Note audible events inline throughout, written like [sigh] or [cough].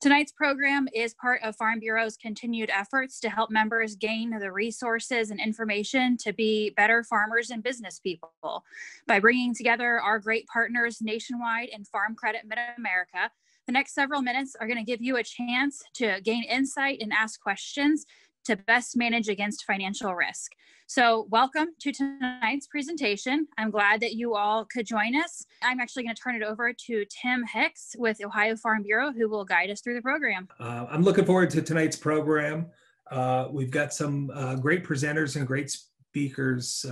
Tonight's program is part of Farm Bureau's continued efforts to help members gain the resources and information to be better farmers and business people. By bringing together our great partners nationwide in Farm Credit Mid America, the next several minutes are going to give you a chance to gain insight and ask questions to best manage against financial risk. So welcome to tonight's presentation. I'm glad that you all could join us. I'm actually going to turn it over to Tim Hicks with Ohio Farm Bureau, who will guide us through the program. Uh, I'm looking forward to tonight's program. Uh, we've got some uh, great presenters and great speakers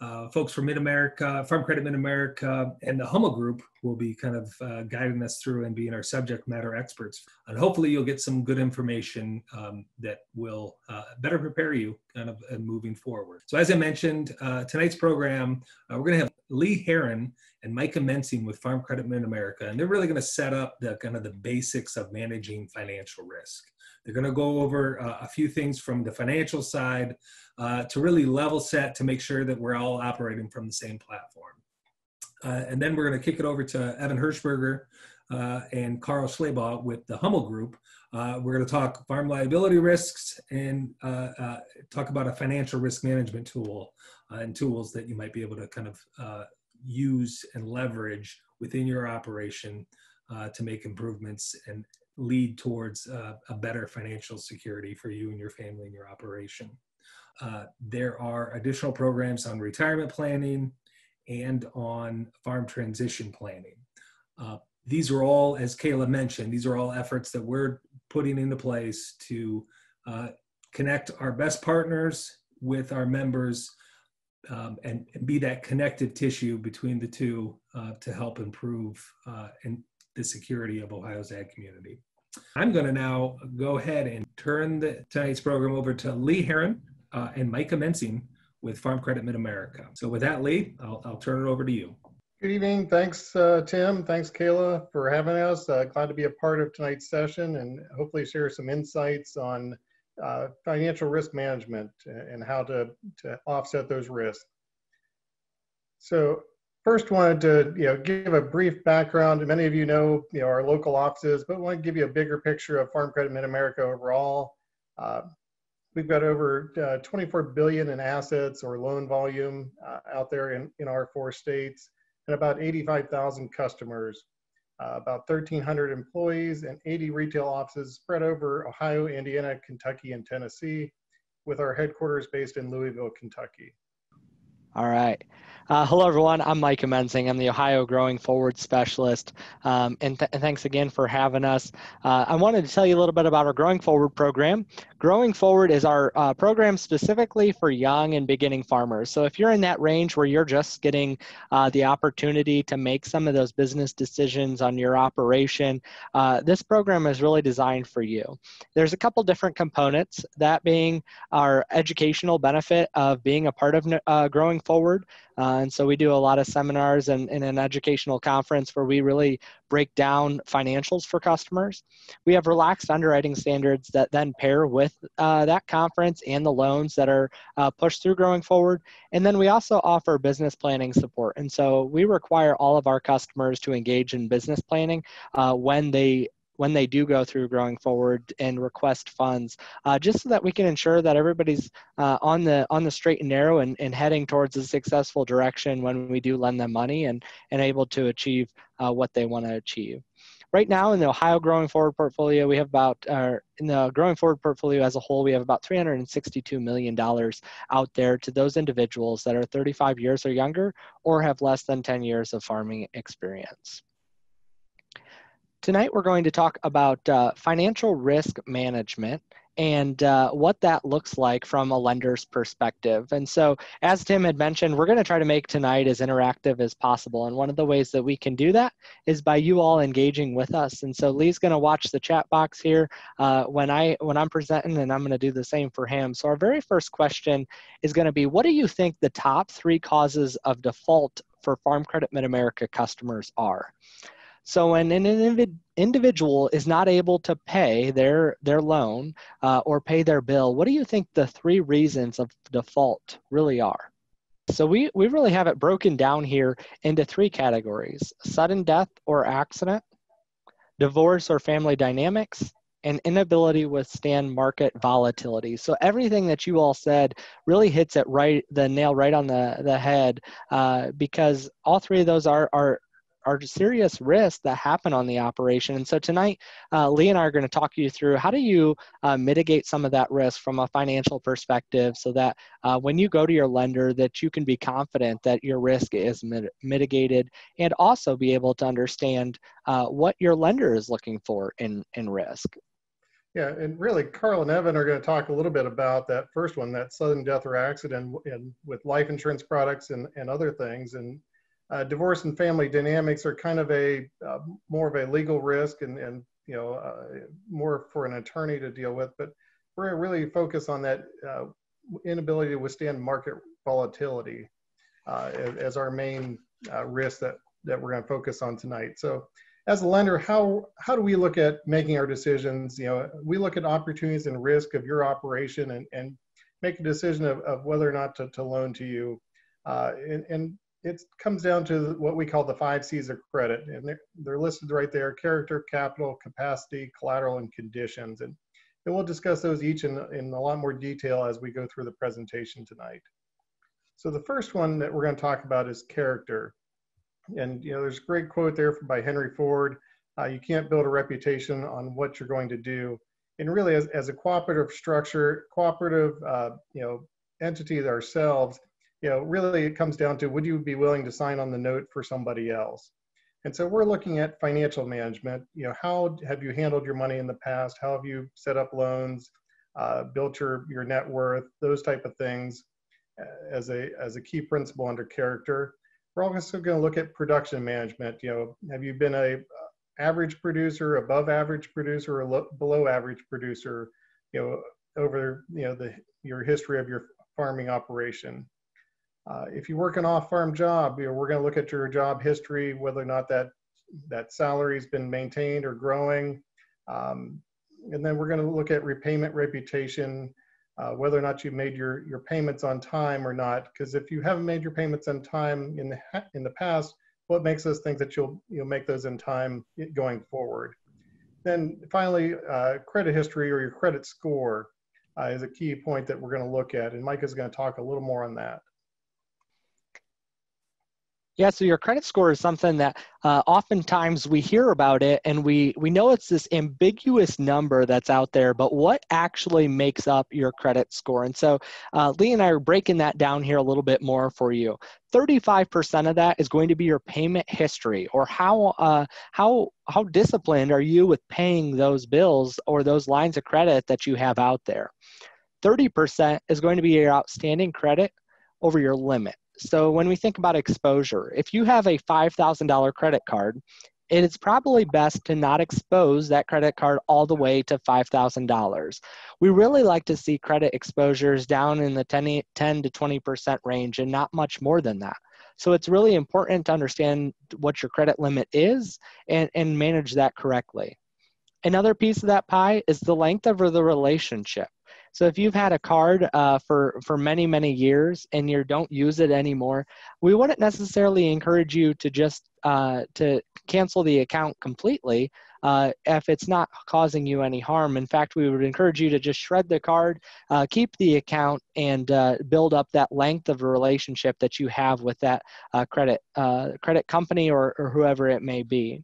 uh, folks from Mid-America, Farm Credit Mid-America, and the Hummel Group will be kind of uh, guiding us through and being our subject matter experts. And hopefully you'll get some good information um, that will uh, better prepare you kind of moving forward. So as I mentioned, uh, tonight's program, uh, we're gonna have Lee Heron and Micah Mensing with Farm Credit Mid-America, and they're really gonna set up the kind of the basics of managing financial risk. They're going to go over uh, a few things from the financial side uh, to really level set to make sure that we're all operating from the same platform. Uh, and then we're going to kick it over to Evan Hirschberger uh, and Carl Schleybaugh with the Hummel Group. Uh, we're going to talk farm liability risks and uh, talk about a financial risk management tool and tools that you might be able to kind of use and leverage within your operation to make improvements and lead towards uh, a better financial security for you and your family and your operation. Uh, there are additional programs on retirement planning and on farm transition planning. Uh, these are all, as Kayla mentioned, these are all efforts that we're putting into place to uh, connect our best partners with our members um, and, and, be that connective tissue between the two uh, to help improve and the security of Ohio's ag community. I'm going to now go ahead and turn the, tonight's program over to Lee Heron uh, and Micah Mensing with Farm Credit Mid America. So, with that, Lee, I'll, I'll turn it over to you. Good evening. Thanks, uh, Tim. Thanks, Kayla, for having us. Uh, glad to be a part of tonight's session and hopefully share some insights on uh, financial risk management and how to, to offset those risks. So First, wanted to you know give a brief background. Many of you know you know our local offices, but want to give you a bigger picture of Farm Credit Mid America overall. Uh, we've got over uh, 24 billion in assets or loan volume uh, out there in, in our four states, and about 85,000 customers, uh, about 1,300 employees, and 80 retail offices spread over Ohio, Indiana, Kentucky, and Tennessee, with our headquarters based in Louisville, Kentucky. All right. Uh, hello, everyone. I'm Micah Mensing. I'm the Ohio Growing Forward Specialist. Um, and, th- thanks again for having us. Uh, I wanted to tell you a little bit about our Growing Forward program. Growing Forward is our uh, program specifically for young and beginning farmers. So if you're in that range where you're just getting uh, the opportunity to make some of those business decisions on your operation, uh, this program is really designed for you. There's a couple different components, that being our educational benefit of being a part of uh, Growing Forward. Uh, and so we do a lot of seminars and, and, an educational conference where we really break down financials for customers. We have relaxed underwriting standards that then pair with uh, that conference and the loans that are uh, pushed through Growing Forward. And then we also offer business planning support. And so we require all of our customers to engage in business planning uh, when they when they do go through growing forward and request funds, uh, just so that we can ensure that everybody's uh, on the on the straight and narrow and, and heading towards a successful direction when we do lend them money and and able to achieve uh, what they want to achieve. Right now in the Ohio Growing Forward portfolio, we have about, uh, in the Growing Forward portfolio as a whole, we have about $362 million out there to those individuals that are 35 years or younger or have less than 10 years of farming experience. Tonight, we're going to talk about uh, financial risk management and uh, what that looks like from a lender's perspective. And so, as Tim had mentioned, we're going to try to make tonight as interactive as possible. And one of the ways that we can do that is by you all engaging with us. And so, Lee's going to watch the chat box here uh, when I when I'm presenting, and I'm going to do the same for him. So, our very first question is going to be, what do you think the top three causes of default for Farm Credit Mid America customers are? So when an individual is not able to pay their, their loan uh, or pay their bill, what do you think the three reasons of default really are? So we, we really have it broken down here into three categories, sudden death or accident, divorce or family dynamics, and inability to withstand market volatility. So everything that you all said really hits it right, the nail right on the, the head, uh, because all three of those are, are are serious risks that happen on the operation. And so tonight, uh, Lee and I are going to talk you through how do you uh, mitigate some of that risk from a financial perspective so that uh, when you go to your lender that you can be confident that your risk is mit- mitigated and also be able to understand uh, what your lender is looking for in, in risk. Yeah, and really, Carl and Evan are going to talk a little bit about that first one, that sudden death or accident, and with life insurance products and, and other things. And uh, divorce and family dynamics are kind of a uh, more of a legal risk and, and you know uh, more for an attorney to deal with. But we're really focused on that uh, inability to withstand market volatility uh, as, as, our main uh, risk that that we're going to focus on tonight. So as a lender, how how do we look at making our decisions? You know, we look at opportunities and risk of your operation and, and make a decision of, of whether or not to, to loan to you. And, and it comes down to what we call the five C's of credit. And they're, they're listed right there, character, capital, capacity, collateral, and conditions. And, and we'll discuss those each in, in a lot more detail as we go through the presentation tonight. So the first one that we're going to talk about is character. And you know, there's a great quote there by Henry Ford. Uh, you can't build a reputation on what you're going to do. And really, as, as a cooperative structure, cooperative, uh, you know, entity ourselves, you know, really it comes down to would you be willing to sign on the note for somebody else? And so we're looking at financial management. You know, how have you handled your money in the past? How have you set up loans, uh, built your your net worth, those type of things, uh, as a as a key principle under character. We're also going to look at production management. You know, have you been a uh, average producer, above average producer, or below average producer? You know, over you know the your history of your farming operation. Uh, if you work an off-farm job, you know, we're going to look at your job history, whether or not that that salary's been maintained or growing. Um, and then we're going to look at repayment reputation, uh, whether or not you've made your, your payments on time or not. Because if you haven't made your payments on time in the, in the past, what makes us think that you'll, you'll make those in time going forward? Then finally, uh, credit history or your credit score uh, is a key point that we're going to look at. And Mike is going to talk a little more on that. Yeah, so your credit score is something that uh, oftentimes we hear about it and we, we know it's this ambiguous number that's out there, but what actually makes up your credit score? And so uh, Lee and I are breaking that down here a little bit more for you. 35% of that is going to be your payment history or how, uh, how, how disciplined are you with paying those bills or those lines of credit that you have out there. 30% is going to be your outstanding credit over your limit. So when we think about exposure, if you have a $5,000 credit card, it is probably best to not expose that credit card all the way to $5,000. We really like to see credit exposures down in the 10, 10 to 20% range and not much more than that. So it's really important to understand what your credit limit is and, and manage that correctly. Another piece of that pie is the length of the relationship. So if you've had a card uh, for for many many years and you don't use it anymore, we wouldn't necessarily encourage you to just uh, to cancel the account completely uh, if it's not causing you any harm. In fact, we would encourage you to just shred the card, uh, keep the account, and uh, build up that length of a relationship that you have with that uh, credit uh, credit company or, or whoever it may be.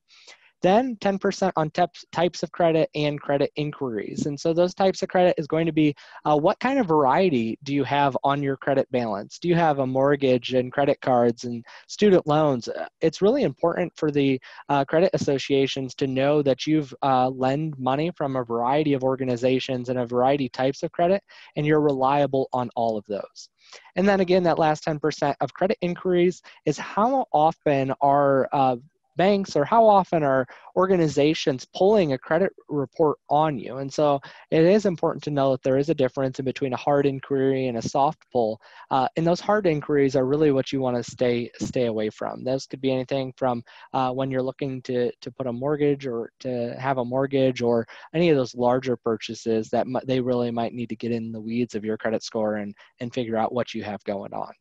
Then 10% on types of credit and credit inquiries. And so those types of credit is going to be uh, what kind of variety do you have on your credit balance? Do you have a mortgage and credit cards and student loans? Uh, it's really important for the uh, credit associations to know that you've uh, lend money from a variety of organizations and a variety types of credit, and you're reliable on all of those. And then again, that last 10% of credit inquiries is how often are uh, banks or how often are organizations pulling a credit report on you. And so it is important to know that there is a difference in between a hard inquiry and a soft pull uh, and those hard inquiries are really what you want to stay stay away from. Those could be anything from uh, when you're looking to to put a mortgage or to have a mortgage or any of those larger purchases that m- they really might need to get in the weeds of your credit score and and figure out what you have going on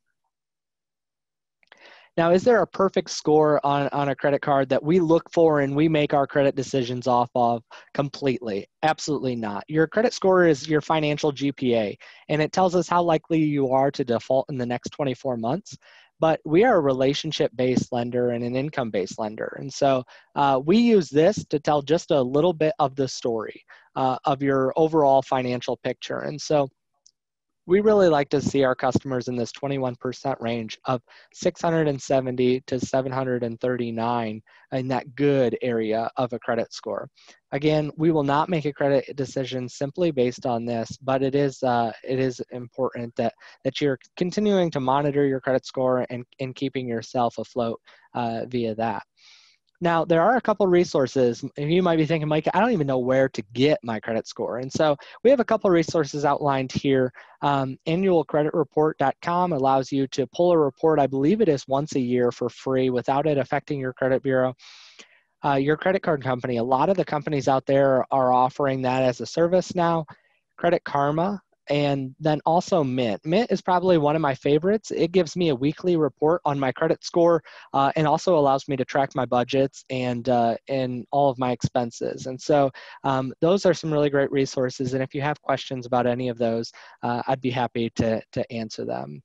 Now, is there a perfect score on, on a credit card that we look for and we make our credit decisions off of completely? Absolutely not. Your credit score is your financial GPA, and it tells us how likely you are to default in the next 24 months. But we are a relationship based lender and an income based lender. And so uh, we use this to tell just a little bit of the story uh, of your overall financial picture. And so we really like to see our customers in this 21% range of 670 to 739 in that good area of a credit score. Again, we will not make a credit decision simply based on this, but it is uh, it is important that that you're continuing to monitor your credit score and, and keeping yourself afloat uh, via that. Now, there are a couple resources. You might be thinking, Mike, I don't even know where to get my credit score. And so we have a couple resources outlined here. Um, annualcreditreport.com allows you to pull a report. I believe it is once a year for free without it affecting your credit bureau. Uh, your credit card company, a lot of the companies out there are offering that as a service now. Credit Karma and then also Mint. Mint is probably one of my favorites. It gives me a weekly report on my credit score uh, and also allows me to track my budgets and uh, and all of my expenses. And so um, those are some really great resources. And if you have questions about any of those, uh, I'd be happy to to answer them.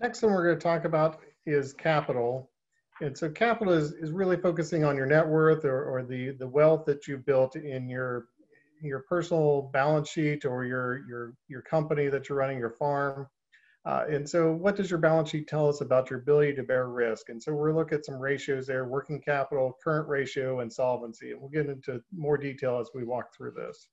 Next thing we're going to talk about is capital. And so capital is, is really focusing on your net worth or, or the, the wealth that you've built in your your personal balance sheet or your your your company that you're running, your farm. Uh, and so what does your balance sheet tell us about your ability to bear risk? And so we're looking at some ratios there, working capital, current ratio, and solvency. And we'll get into more detail as we walk through this.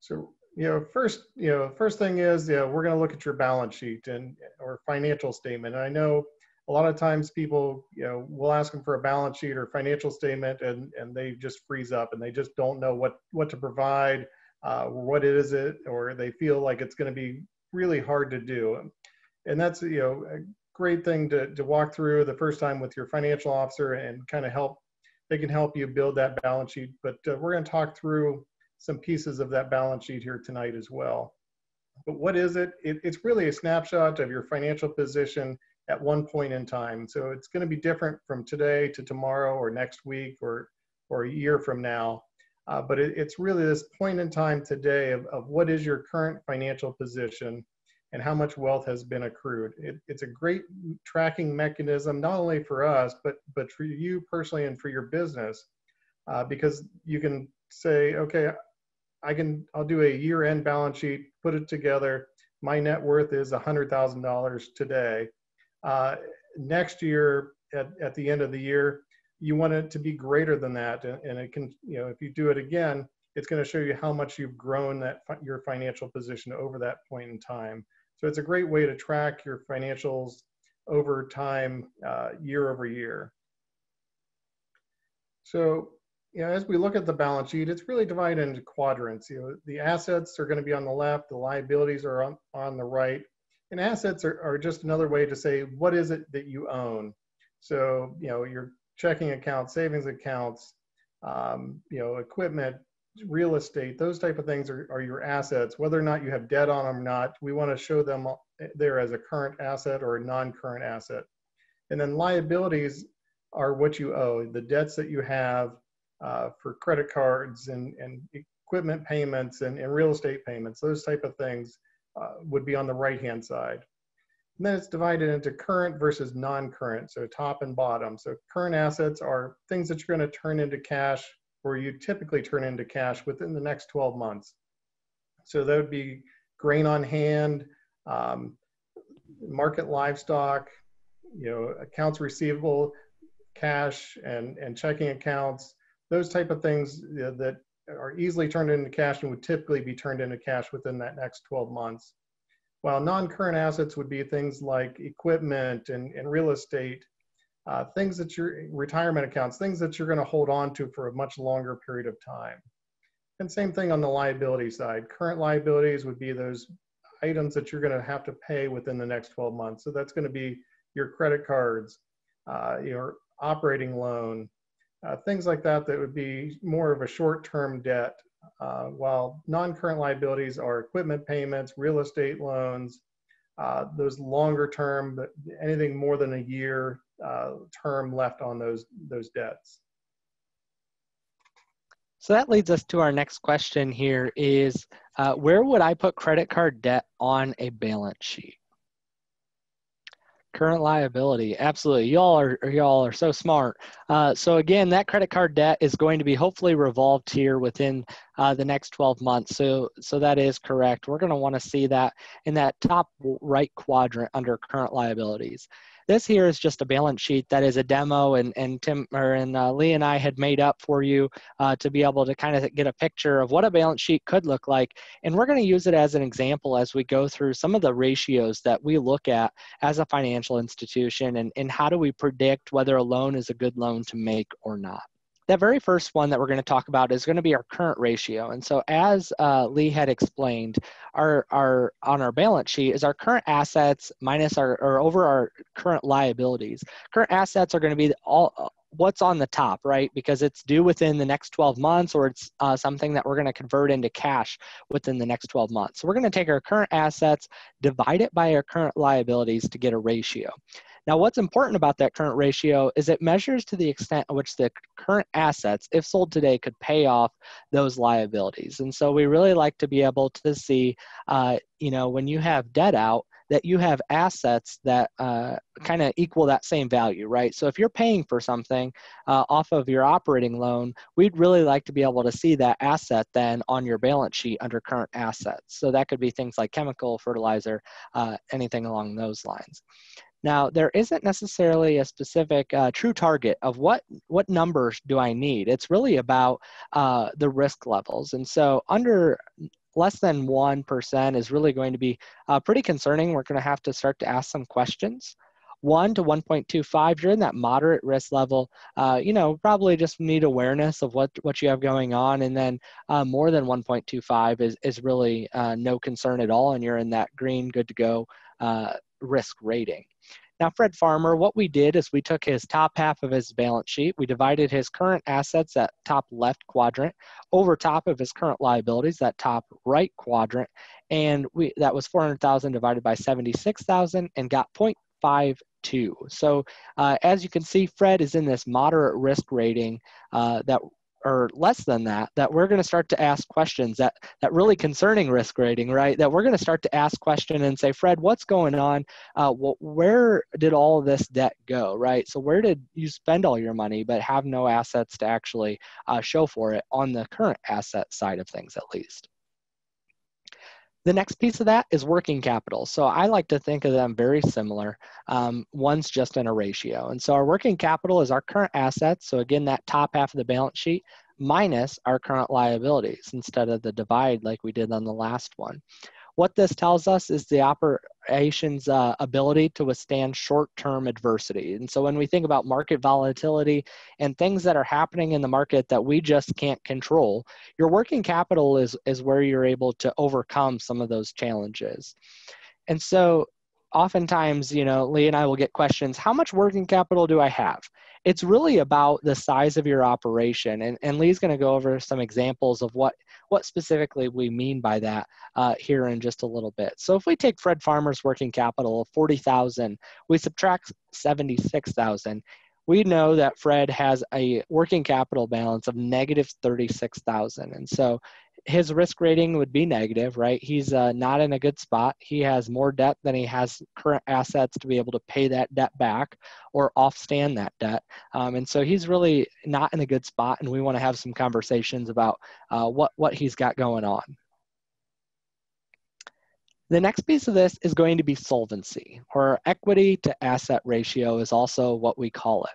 So, you know, first, you know, first thing is, yeah, we're going to look at your balance sheet and or financial statement. And I know a lot of times people, you know, we'll ask them for a balance sheet or financial statement and, and they just freeze up and they just don't know what, what to provide, uh, what is it, or they feel like it's going to be really hard to do. And that's, you know, a great thing to, to walk through the first time with your financial officer and kind of help, they can help you build that balance sheet. But uh, we're going to talk through some pieces of that balance sheet here tonight as well. But what is it? it it's really a snapshot of your financial position at one point in time. So it's going to be different from today to tomorrow or next week or, or a year from now. Uh, but it, it's really this point in time today of, of what is your current financial position and how much wealth has been accrued. It, it's a great tracking mechanism, not only for us, but, but for you personally and for your business, uh, because you can say, okay, I can, I'll do a year end balance sheet, put it together. My net worth is $100,000 today. Uh, next year, at, at the end of the year, you want it to be greater than that. And, and it can, you know, if you do it again, it's going to show you how much you've grown that your financial position over that point in time. So it's a great way to track your financials over time, uh, year over year. So, you know, as we look at the balance sheet, it's really divided into quadrants. You know, the assets are going to be on the left, the liabilities are on, on the right, and assets are, are just another way to say, what is it that you own? So, you know, your checking accounts, savings accounts, um, you know, equipment, real estate, those type of things are, are your assets. Whether or not you have debt on them or not, we want to show them there as a current asset or a non-current asset. And then liabilities are what you owe, the debts that you have uh, for credit cards and, and equipment payments and, and real estate payments, those type of things uh, would be on the right hand side. And then it's divided into current versus non-current, so top and bottom. So current assets are things that you're going to turn into cash or you typically turn into cash within the next 12 months. So that would be grain on hand, um, market livestock, you know, accounts receivable, cash and, and checking accounts, those type of things you know, that are easily turned into cash and would typically be turned into cash within that next 12 months. While non-current assets would be things like equipment and, and real estate, uh, things that your retirement accounts, things that you're going to hold on to for a much longer period of time. And same thing on the liability side. Current liabilities would be those items that you're going to have to pay within the next 12 months. So that's going to be your credit cards, uh, your operating loan, uh, things like that that would be more of a short-term debt, uh, while non-current liabilities are equipment payments, real estate loans, uh, those longer term, anything more than a year uh, term left on those those debts. So that leads us to our next question here is, uh, where would I put credit card debt on a balance sheet? Current liability, absolutely. Y'all are y'all are so smart. Uh, so again, that credit card debt is going to be hopefully revolved here within uh, the next 12 months. So so that is correct. We're going to want to see that in that top right quadrant under current liabilities. This here is just a balance sheet that is a demo, and and Tim or and uh, Lee and I had made up for you uh, to be able to kind of get a picture of what a balance sheet could look like. And we're going to use it as an example as we go through some of the ratios that we look at as a financial institution, and and how do we predict whether a loan is a good loan to make or not that very first one that we're going to talk about is going to be our current ratio. And so, as uh, Lee had explained, our our on our balance sheet is our current assets minus our or over our current liabilities. Current assets are going to be all what's on the top, right? Because it's due within the next 12 months, or it's uh, something that we're going to convert into cash within the next 12 months. So we're going to take our current assets, divide it by our current liabilities to get a ratio. Now, what's important about that current ratio is it measures to the extent which the current assets, if sold today, could pay off those liabilities. And so we really like to be able to see, uh, you know, when you have debt out, that you have assets that uh, kind of equal that same value, right? So if you're paying for something uh, off of your operating loan, we'd really like to be able to see that asset then on your balance sheet under current assets. So that could be things like chemical, fertilizer, uh, anything along those lines. Now, there isn't necessarily a specific uh, true target of what, what numbers do I need. It's really about uh, the risk levels. And so under less than 1% is really going to be uh, pretty concerning. We're going to have to start to ask some questions. 1 to 1.25, you're in that moderate risk level. Uh, you know, probably just need awareness of what, what you have going on. And then uh, more than 1.25 is, is really uh, no concern at all. And you're in that green, good to go uh, risk rating. Now, Fred Farmer, what we did is we took his top half of his balance sheet, we divided his current assets, that top left quadrant, over top of his current liabilities, that top right quadrant, and we that was 400,000 divided by 76,000 and got 0.52. So uh, as you can see, Fred is in this moderate risk rating uh, that or less than that that we're going to start to ask questions that that really concerning risk rating right? That we're going to start to ask question and say fred what's going on? Uh, wh- where did all this debt go? Right? So where did you spend all your money but have no assets to actually uh, show for it on the current asset side of things at least the next piece of that is working capital. So I like to think of them very similar. Um, one's just in a ratio. And so our working capital is our current assets. So again, that top half of the balance sheet minus our current liabilities instead of the divide like we did on the last one. What this tells us is the operation's uh, ability to withstand short-term adversity. And so when we think about market volatility and things that are happening in the market that we just can't control, your working capital is, is where you're able to overcome some of those challenges. And so oftentimes, you know, Lee and I will get questions, how much working capital do I have? It's really about the size of your operation. And, and Lee's going to go over some examples of what, what specifically we mean by that uh, here in just a little bit. So if we take Fred Farmer's working capital of 40,000, we subtract 76,000, we know that Fred has a working capital balance of negative 36,000. And so his risk rating would be negative, right? He's uh, not in a good spot. He has more debt than he has current assets to be able to pay that debt back or offstand that debt. Um, and so he's really not in a good spot, and we want to have some conversations about uh, what, what he's got going on. The next piece of this is going to be solvency, or equity to asset ratio is also what we call it.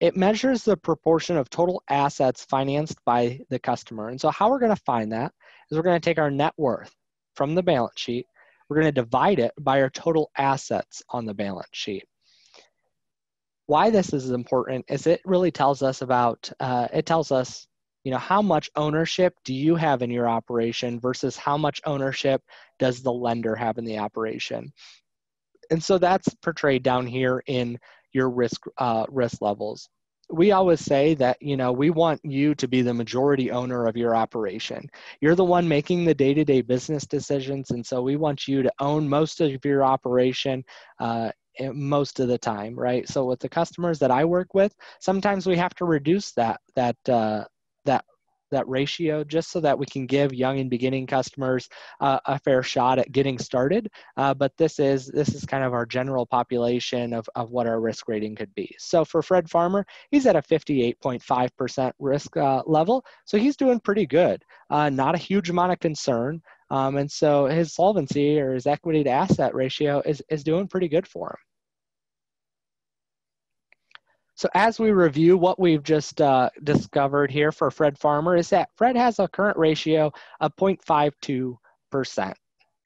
It measures the proportion of total assets financed by the customer. And so how we're going to find that is we're going to take our net worth from the balance sheet. We're going to divide it by our total assets on the balance sheet. Why this is important is it really tells us about, uh, it tells us, you know, how much ownership do you have in your operation versus how much ownership does the lender have in the operation. And so that's portrayed down here in your risk uh, risk levels. we always say that you know we want you to be the majority owner of your operation you're the one making the day-to-day business decisions and so we want you to own most of your operation uh, most of the time right so with the customers that i work with sometimes we have to reduce that that uh, that ratio just so that we can give young and beginning customers uh, a fair shot at getting started. Uh, but this is this is kind of our general population of, of what our risk rating could be. So for Fred Farmer, he's at a 58.5% risk uh, level. So he's doing pretty good. Uh, not a huge amount of concern. Um, and so his solvency or his equity to asset ratio is, is doing pretty good for him. So as we review what we've just uh, discovered here for Fred Farmer is that Fred has a current ratio of 0.52%.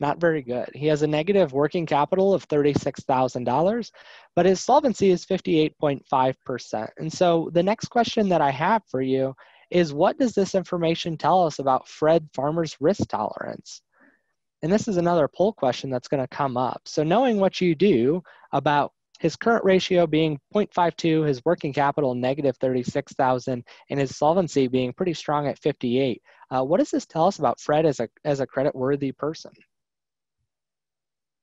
Not very good. He has a negative working capital of $36,000, but his solvency is 58.5%. And so the next question that I have for you is what does this information tell us about Fred Farmer's risk tolerance? And this is another poll question that's going to come up. So knowing what you do about his current ratio being 0.52, his working capital negative 36,000, and his solvency being pretty strong at 58. Uh, what does this tell us about Fred as a as a credit worthy person?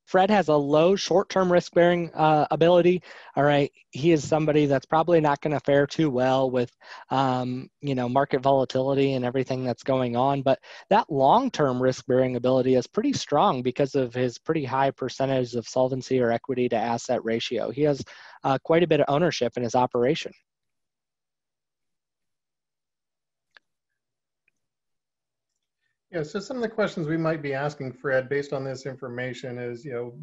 Fred has a low short-term risk-bearing uh, ability. All right, he is somebody that's probably not going to fare too well with, um, you know, market volatility and everything that's going on. But that long-term risk-bearing ability is pretty strong because of his pretty high percentage of solvency or equity to asset ratio. He has uh, quite a bit of ownership in his operation. Yeah, so some of the questions we might be asking Fred based on this information is, you know,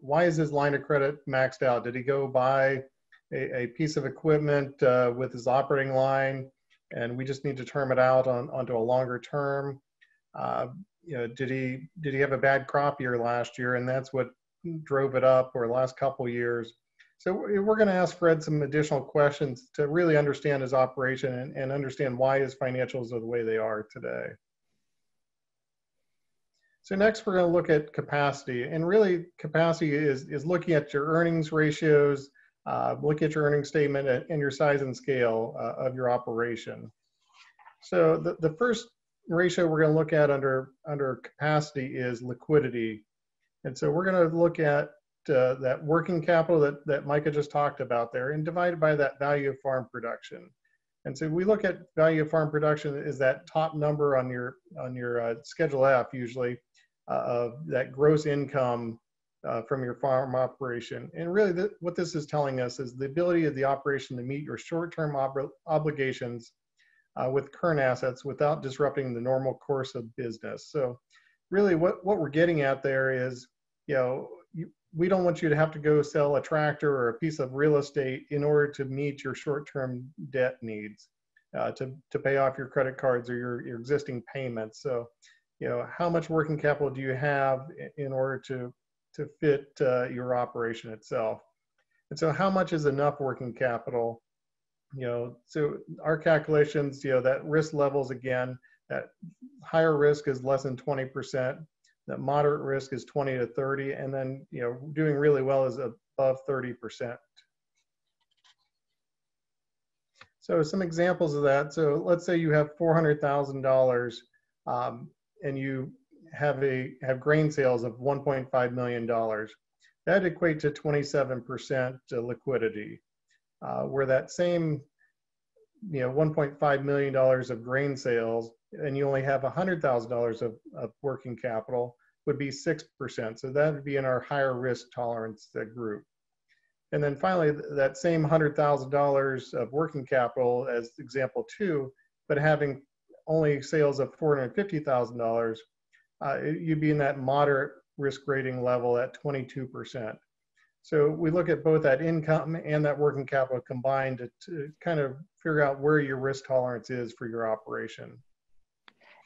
why is his line of credit maxed out? Did he go buy a, a piece of equipment uh, with his operating line and we just need to term it out on, onto a longer term? Uh, you know, did he did he have a bad crop year last year and that's what drove it up or the last couple years? So we're going to ask Fred some additional questions to really understand his operation and, and understand why his financials are the way they are today. So next we're going to look at capacity and really capacity is, is looking at your earnings ratios, uh, look at your earnings statement and your size and scale uh, of your operation. So the, the first ratio we're going to look at under, under capacity is liquidity. And so we're going to look at uh, that working capital that, that Micah just talked about there and divided by that value of farm production. And so we look at value of farm production is that top number on your on your uh, schedule F usually of that gross income uh, from your farm operation. And really th what this is telling us is the ability of the operation to meet your short-term ob obligations uh, with current assets without disrupting the normal course of business. So really what, what we're getting at there is, you know, you, we don't want you to have to go sell a tractor or a piece of real estate in order to meet your short-term debt needs, uh, to, to pay off your credit cards or your, your existing payments. So you know, how much working capital do you have in order to, to fit uh, your operation itself? And so how much is enough working capital? You know, so our calculations, you know, that risk levels again, that higher risk is less than 20%, that moderate risk is 20 to 30, and then, you know, doing really well is above 30%. So some examples of that. So let's say you have $400,000 um, and you have a have grain sales of 1.5 million dollars, that equate to 27% liquidity. Uh, where that same you know 1.5 million dollars of grain sales and you only have $100,000 of, of working capital would be 6%. So that would be in our higher risk tolerance group. And then finally, that same $100,000 of working capital as example two, but having only sales of $450,000, uh, you'd be in that moderate risk rating level at 22%. So we look at both that income and that working capital combined to, to kind of figure out where your risk tolerance is for your operation.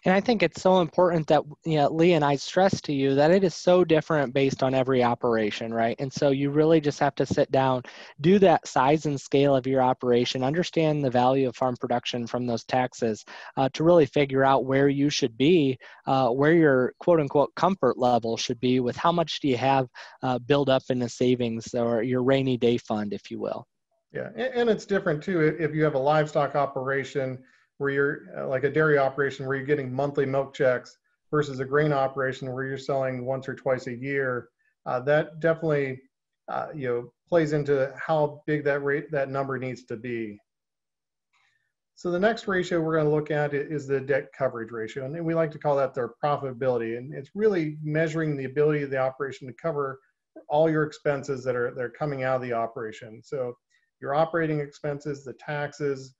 And I think it's so important that you know, Lee and I stress to you that it is so different based on every operation, right? And so you really just have to sit down, do that size and scale of your operation, understand the value of farm production from those taxes uh, to really figure out where you should be, uh, where your quote unquote comfort level should be with how much do you have uh, build up in the savings or your rainy day fund, if you will. Yeah, and, and it's different too. If you have a livestock operation where you're uh, like a dairy operation where you're getting monthly milk checks versus a grain operation where you're selling once or twice a year, uh, that definitely uh, you know plays into how big that rate that number needs to be. So the next ratio we're going to look at is the debt coverage ratio, and we like to call that their profitability. And it's really measuring the ability of the operation to cover all your expenses that are that are coming out of the operation. So your operating expenses, the taxes,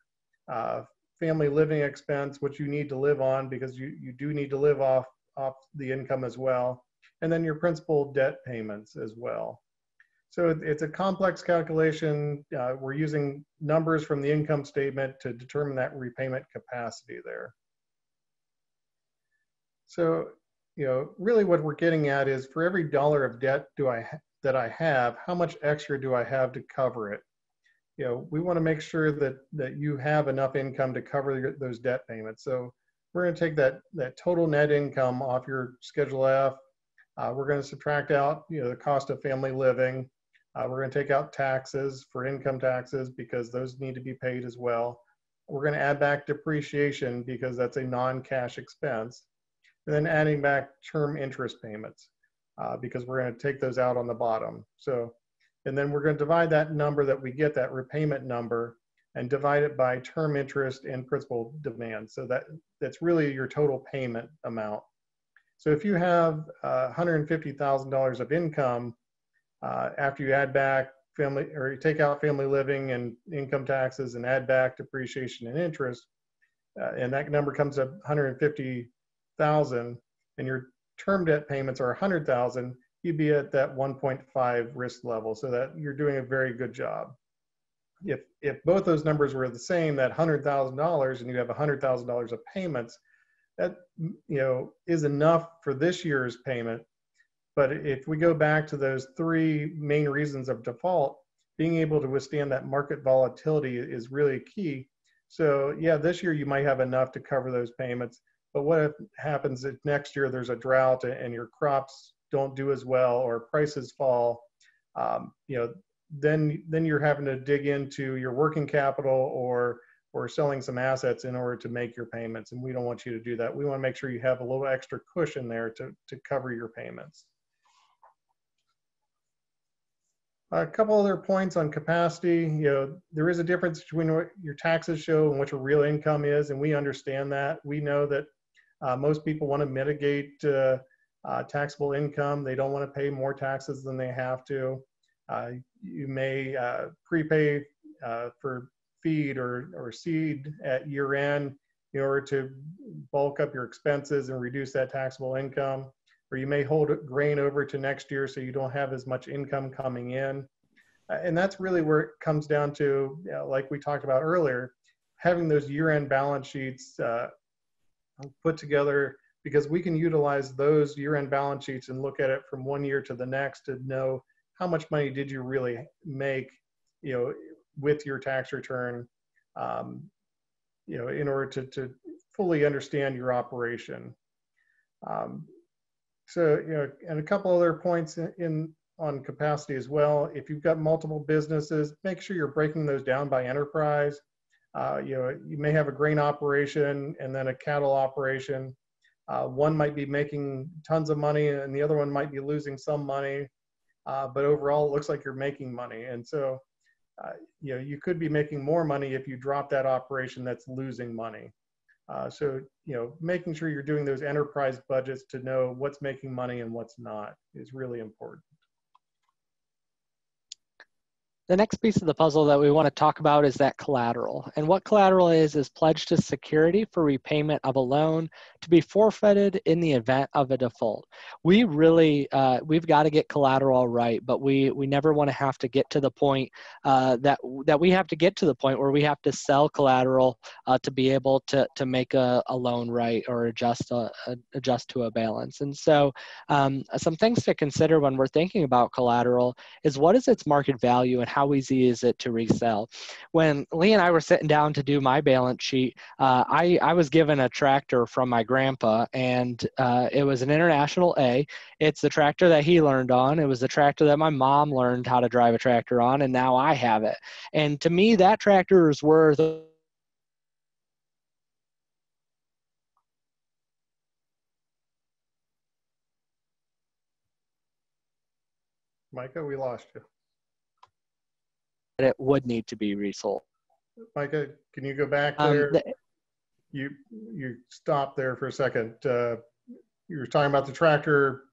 uh, family living expense, which you need to live on because you, you do need to live off, off the income as well, and then your principal debt payments as well. So it's a complex calculation. Uh, we're using numbers from the income statement to determine that repayment capacity there. So, you know, really what we're getting at is for every dollar of debt do I that I have, how much extra do I have to cover it? You know, we want to make sure that that you have enough income to cover those debt payments. So we're going to take that that total net income off your Schedule F. Uh, we're going to subtract out you know the cost of family living. Uh, we're going to take out taxes for income taxes because those need to be paid as well. We're going to add back depreciation because that's a non-cash expense, and then adding back term interest payments uh, because we're going to take those out on the bottom. So and then we're going to divide that number that we get, that repayment number, and divide it by term interest and principal demand. So that, that's really your total payment amount. So if you have uh, $150,000 of income, uh, after you add back family, or you take out family living and income taxes and add back depreciation and interest, uh, and that number comes up 150,000, and your term debt payments are 100,000, you'd be at that 1.5 risk level so that you're doing a very good job. If, if both those numbers were the same, that $100,000 and you have $100,000 of payments, that you know is enough for this year's payment. But if we go back to those three main reasons of default, being able to withstand that market volatility is really key. So yeah, this year you might have enough to cover those payments. But what happens if next year there's a drought and your crops don't do as well or prices fall, um, you know, then then you're having to dig into your working capital or or selling some assets in order to make your payments. And we don't want you to do that. We want to make sure you have a little extra cushion there to, to cover your payments. A couple other points on capacity. You know, there is a difference between what your taxes show and what your real income is, and we understand that. We know that uh, most people want to mitigate uh, uh, taxable income. They don't want to pay more taxes than they have to. Uh, you may uh, prepay uh, for feed or, or seed at year end in order to bulk up your expenses and reduce that taxable income. Or you may hold grain over to next year so you don't have as much income coming in. Uh, and that's really where it comes down to, you know, like we talked about earlier, having those year end balance sheets uh, put together because we can utilize those year-end balance sheets and look at it from one year to the next to know how much money did you really make, you know, with your tax return, um, you know, in order to, to fully understand your operation. Um, so, you know, and a couple other points in, in on capacity as well. If you've got multiple businesses, make sure you're breaking those down by enterprise. Uh, you know, you may have a grain operation and then a cattle operation uh, one might be making tons of money and the other one might be losing some money, uh, but overall it looks like you're making money. And so, uh, you know, you could be making more money if you drop that operation that's losing money. Uh, so, you know, making sure you're doing those enterprise budgets to know what's making money and what's not is really important. The next piece of the puzzle that we want to talk about is that collateral. And what collateral is, is pledged as security for repayment of a loan to be forfeited in the event of a default. We really, uh, we've got to get collateral right, but we, we never want to have to get to the point uh, that, that we have to get to the point where we have to sell collateral uh, to be able to, to make a, a loan right or adjust, a, a, adjust to a balance. And so um, some things to consider when we're thinking about collateral is what is its market value and how how easy is it to resell? When Lee and I were sitting down to do my balance sheet, uh, I, I was given a tractor from my grandpa, and uh, it was an International A. It's the tractor that he learned on. It was the tractor that my mom learned how to drive a tractor on, and now I have it. And to me, that tractor is worth Micah, we lost you. It would need to be resold. Micah, can you go back Um, there? the- You, you stopped there for a second. Uh, You were talking about the tractor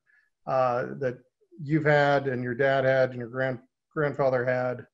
uh, that you've had and your dad had and your grand, grandfather had.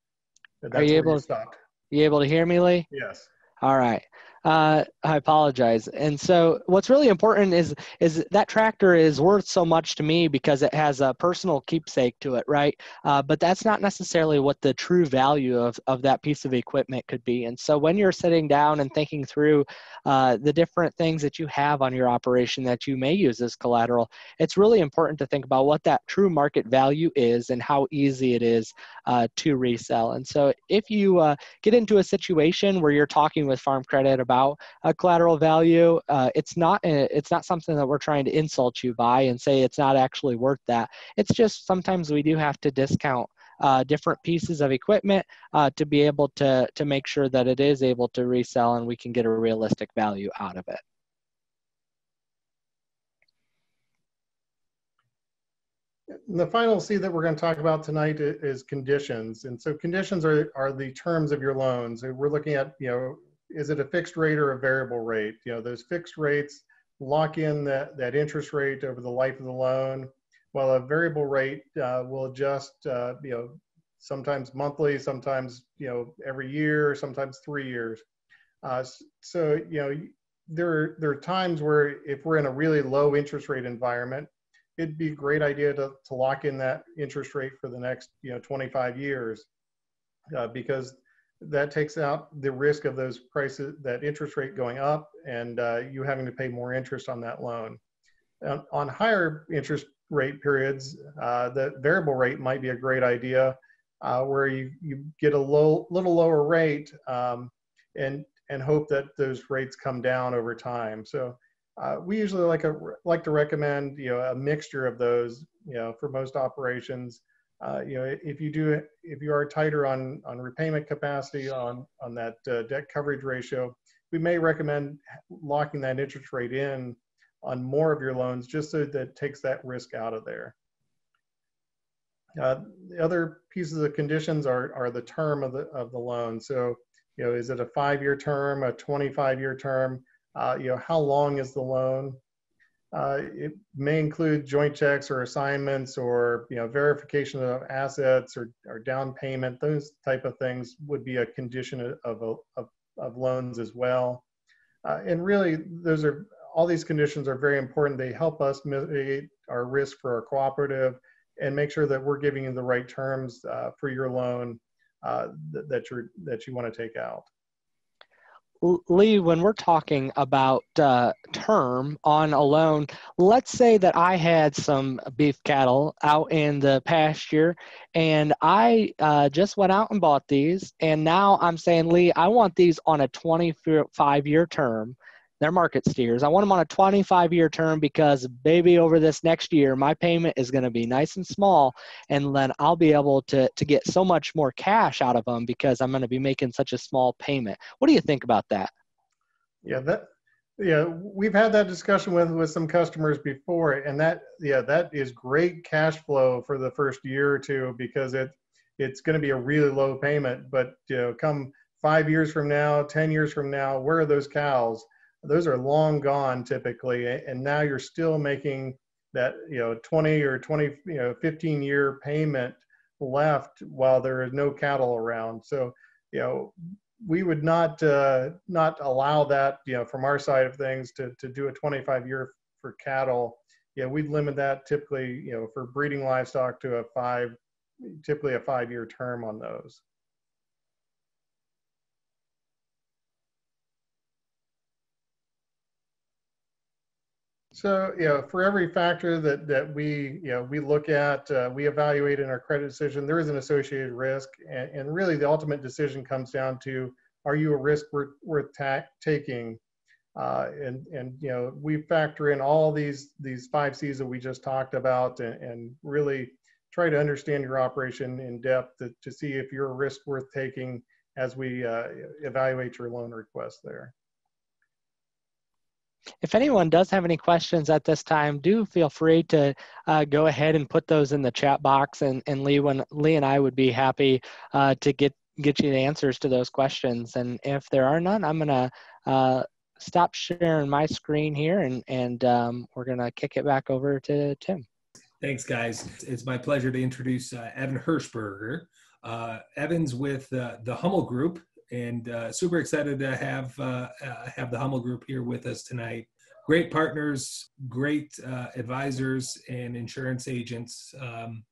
That's you able- Stopped. you able to hear me, Lee? Yes. All right. Uh, I apologize. And so, what's really important is is that tractor is worth so much to me because it has a personal keepsake to it, right? Uh, but that's not necessarily what the true value of of that piece of equipment could be. And so, when you're sitting down and thinking through uh, the different things that you have on your operation that you may use as collateral, it's really important to think about what that true market value is and how easy it is uh, to resell. And so, if you uh, get into a situation where you're talking with Farm Credit about a collateral value, uh, it's not it's not something that we're trying to insult you by and say it's not actually worth that. It's just sometimes we do have to discount uh, different pieces of equipment uh, to be able to to make sure that it is able to resell and we can get a realistic value out of it. The final C that we're going to talk about tonight is conditions. And so conditions are, are the terms of your loans. We're looking at, you know, is it a fixed rate or a variable rate? You know, those fixed rates lock in that, that interest rate over the life of the loan, while a variable rate uh, will adjust, uh, you know, sometimes monthly, sometimes, you know, every year, sometimes three years. Uh, so, you know, there, are- there are times where if we're in a really low interest rate environment, it'd be a great idea to, to lock in that interest rate for the next you know 25 years uh, because that takes out the risk of those prices that interest rate going up and uh, you having to pay more interest on that loan on, on higher interest rate periods uh, the variable rate might be a great idea uh, where you, you get a low little lower rate um, and and hope that those rates come down over time so uh, we usually like a like to recommend you know a mixture of those you know for most operations. Uh, you know if you do if you are tighter on on repayment capacity on on that uh, debt coverage ratio, we may recommend locking that interest rate in on more of your loans just so that it takes that risk out of there. Uh, the other pieces of conditions are are the term of the of the loan. So you know is it a five year term, a 25 year term? Uh, you know, how long is the loan? Uh, it may include joint checks or assignments or, you know, verification of assets or, or down payment. Those type of things would be a condition of, of, of, loans as well. Uh, and really, those are, all these conditions are very important. They help us mitigate our risk for our cooperative and make sure that we're giving you the right terms uh, for your loan uh, that, that, you're, that you want to take out. Lee, when we're talking about uh, term on a loan, let's say that I had some beef cattle out in the pasture and I uh, just went out and bought these. And now I'm saying, Lee, I want these on a 25 year term. They're market steers. I want them on a 25 year term because, baby, over this next year, my payment is going to be nice and small. And then I'll be able to, to get so much more cash out of them because I'm going to be making such a small payment. What do you think about that? Yeah, that yeah, we've had that discussion with with some customers before, and that yeah, that is great cash flow for the first year or two because it it's going to be a really low payment. But you know, come five years from now, ten years from now, where are those cows? Those are long gone typically, and now you're still making that you know 20 or 20 you know 15 year payment left while there is no cattle around. So you know we would not uh, not allow that you know from our side of things to to do a 25 year for cattle yeah we'd limit that typically you know for breeding livestock to a five typically a five year term on those So, know, for every factor that, that we, you know, we look at, uh, we evaluate in our credit decision, there is an associated risk. And, and really the ultimate decision comes down to, are you a risk worth, worth ta- taking? Uh, and, and, you know, we factor in all these, these five C's that we just talked about and, and really try to understand your operation in depth to, to see if you're a risk worth taking as we uh, evaluate your loan request there. If anyone does have any questions at this time, do feel free to uh, go ahead and put those in the chat box, and, and Lee, when, Lee and I would be happy uh, to get get you the answers to those questions. And if there are none, I'm gonna uh, stop sharing my screen here, and and um, we're gonna kick it back over to Tim. Thanks, guys. It's my pleasure to introduce uh, Evan Hirschberger. Uh, Evan's with the Hummel Group, and uh, super excited to have uh, uh, have the Hummel Group here with us tonight. Great partners, great uh, advisors, and insurance agents. Um,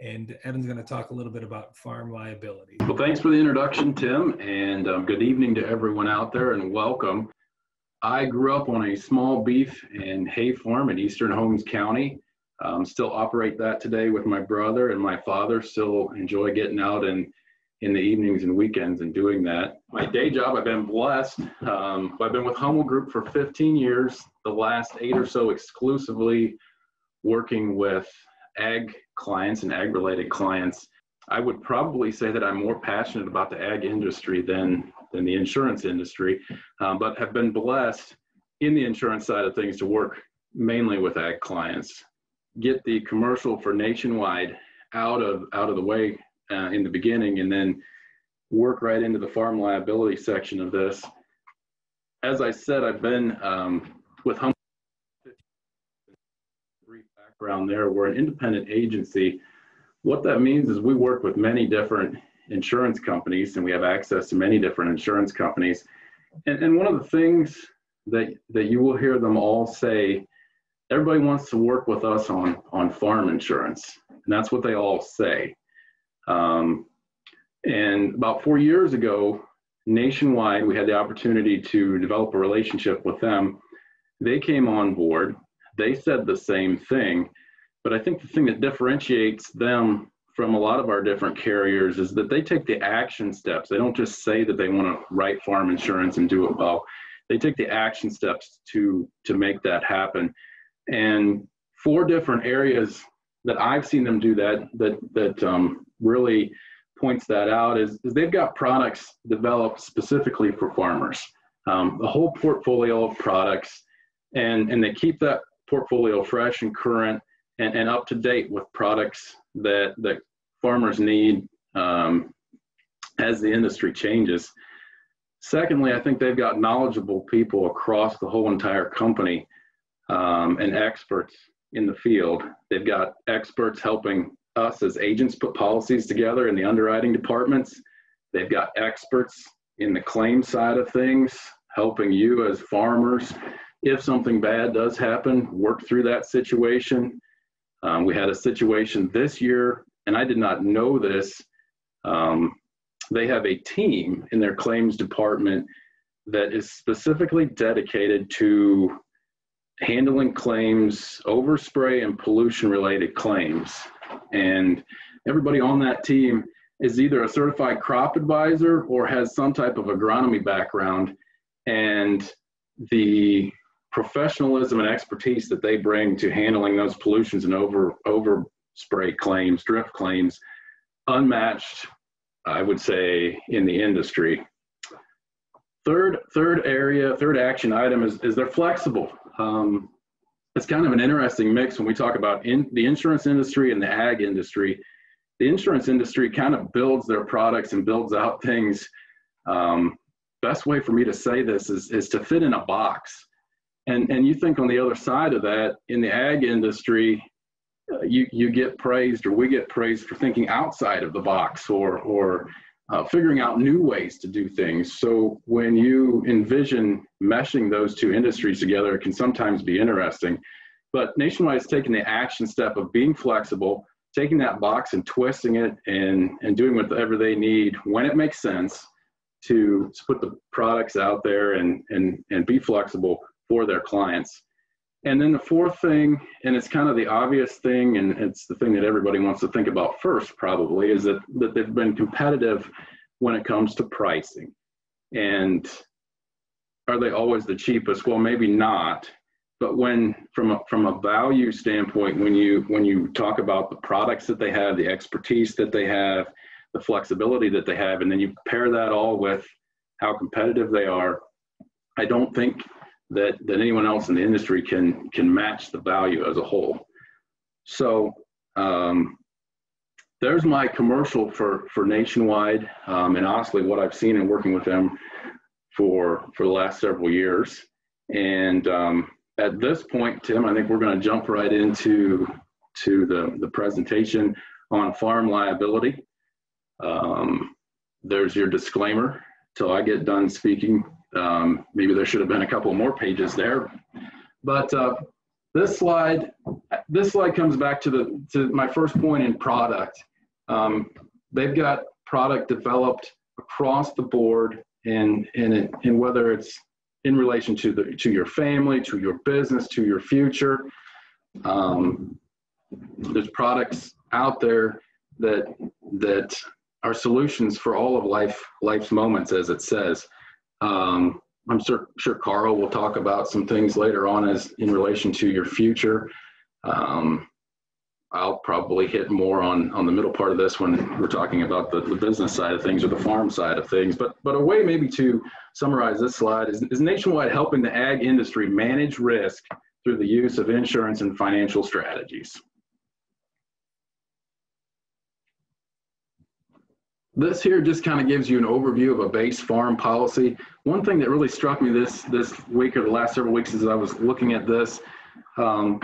and Evan's going to talk a little bit about farm liability. Well, thanks for the introduction, Tim, and um, good evening to everyone out there, and welcome. I grew up on a small beef and hay farm in Eastern Holmes County. Um, still operate that today with my brother and my father. Still enjoy getting out and in the evenings and weekends and doing that. My day job, I've been blessed. Um, I've been with Hummel Group for 15 years, the last eight or so exclusively working with ag clients and ag related clients. I would probably say that I'm more passionate about the ag industry than, than the insurance industry, um, but have been blessed in the insurance side of things to work mainly with ag clients. Get the commercial for nationwide out of out of the way uh, in the beginning and then work right into the farm liability section of this. As I said, I've been um, with Hum brief background there. We're an independent agency. What that means is we work with many different insurance companies and we have access to many different insurance companies. And, and one of the things that, that you will hear them all say, everybody wants to work with us on, on farm insurance. And that's what they all say. Um, and about four years ago, nationwide, we had the opportunity to develop a relationship with them. They came on board. They said the same thing. But I think the thing that differentiates them from a lot of our different carriers is that they take the action steps. They don't just say that they want to write farm insurance and do it well. They take the action steps to to make that happen. And four different areas that I've seen them do that that that um, really points that out is, is they've got products developed specifically for farmers. Um, the whole portfolio of products, and, and they keep that portfolio fresh and current and, and up to date with products that, that farmers need um, as the industry changes. Secondly, I think they've got knowledgeable people across the whole entire company um, and experts in the field. They've got experts helping us as agents put policies together in the underwriting departments. They've got experts in the claim side of things, helping you as farmers. If something bad does happen, work through that situation. Um, we had a situation this year, and I did not know this. Um, they have a team in their claims department that is specifically dedicated to handling claims, overspray, and pollution related claims. And everybody on that team is either a certified crop advisor or has some type of agronomy background. And the professionalism and expertise that they bring to handling those pollutions and over over spray claims, drift claims, unmatched, I would say, in the industry. Third, third area, third action item is, is they're flexible. Um, it's kind of an interesting mix when we talk about in the insurance industry and the ag industry. The insurance industry kind of builds their products and builds out things. Um, best way for me to say this is, is to fit in a box. And, and you think on the other side of that, in the ag industry, uh, you, you get praised or we get praised for thinking outside of the box or, or uh, figuring out new ways to do things. So when you envision meshing those two industries together, it can sometimes be interesting. But Nationwide is taking the action step of being flexible, taking that box and twisting it and, and doing whatever they need when it makes sense to, to put the products out there and, and, and be flexible for their clients. And then the fourth thing, and it's kind of the obvious thing, and it's the thing that everybody wants to think about first, probably, is that, that they've been competitive when it comes to pricing. And are they always the cheapest? Well, maybe not. But when, from a, from a value standpoint, when you when you talk about the products that they have, the expertise that they have, the flexibility that they have, and then you pair that all with how competitive they are, I don't think that, that anyone else in the industry can can match the value as a whole. So um, there's my commercial for for Nationwide, um, and honestly, what I've seen in working with them for for the last several years. And um, at this point, Tim, I think we're going to jump right into to the the presentation on farm liability. Um, there's your disclaimer. Till I get done speaking, um, maybe there should have been a couple more pages there. But uh, this slide, this slide comes back to the to my first point in product. Um, they've got product developed across the board, and and and whether it's in relation to the to your family, to your business, to your future. Um, there's products out there that that are solutions for all of life life's moments, as it says. Um, I'm sure, sure Carl will talk about some things later on as in relation to your future. Um, I'll probably hit more on, on the middle part of this when we're talking about the, the business side of things or the farm side of things. But, but a way maybe to summarize this slide is, is Nationwide helping the ag industry manage risk through the use of insurance and financial strategies. This here just kind of gives you an overview of a base farm policy. One thing that really struck me this this week or the last several weeks as I was looking at this, um,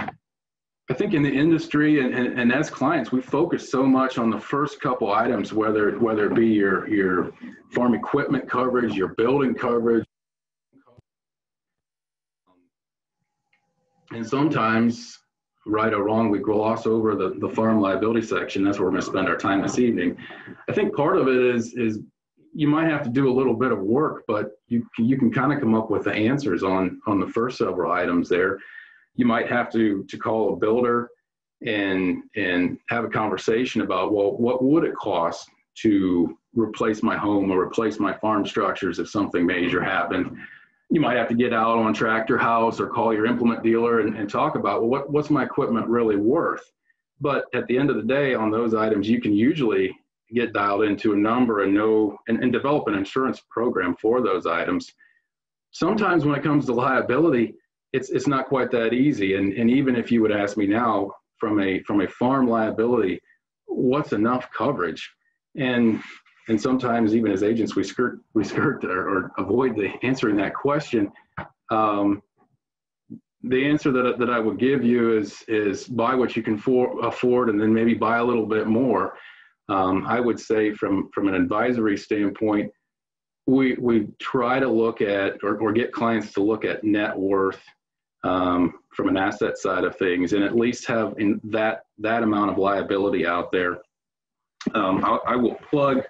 I think in the industry and, and, and, as clients, we focus so much on the first couple items, whether whether it be your your farm equipment coverage, your building coverage, and sometimes right or wrong, we gloss over the, the farm liability section. That's where we're going to spend our time this evening. I think part of it is is you might have to do a little bit of work, but you can, you can kind of come up with the answers on on the first several items there. You might have to to call a builder and and have a conversation about well, what would it cost to replace my home or replace my farm structures if something major happened you might have to get out on tractor house or call your implement dealer and, and talk about well what, what's my equipment really worth? But at the end of the day on those items you can usually get dialed into a number and know and, and develop an insurance program for those items. Sometimes when it comes to liability it's it's not quite that easy. And, and even if you would ask me now from a from a farm liability what's enough coverage? And and sometimes even as agents we skirt we skirt or, or avoid the answering that question. Um, the answer that, that i would give you is is buy what you can for, afford and then maybe buy a little bit more. Um, i would say from from an advisory standpoint we we try to look at or, or get clients to look at net worth um, from an asset side of things and at least have in that that amount of liability out there. Um, I, I, will plug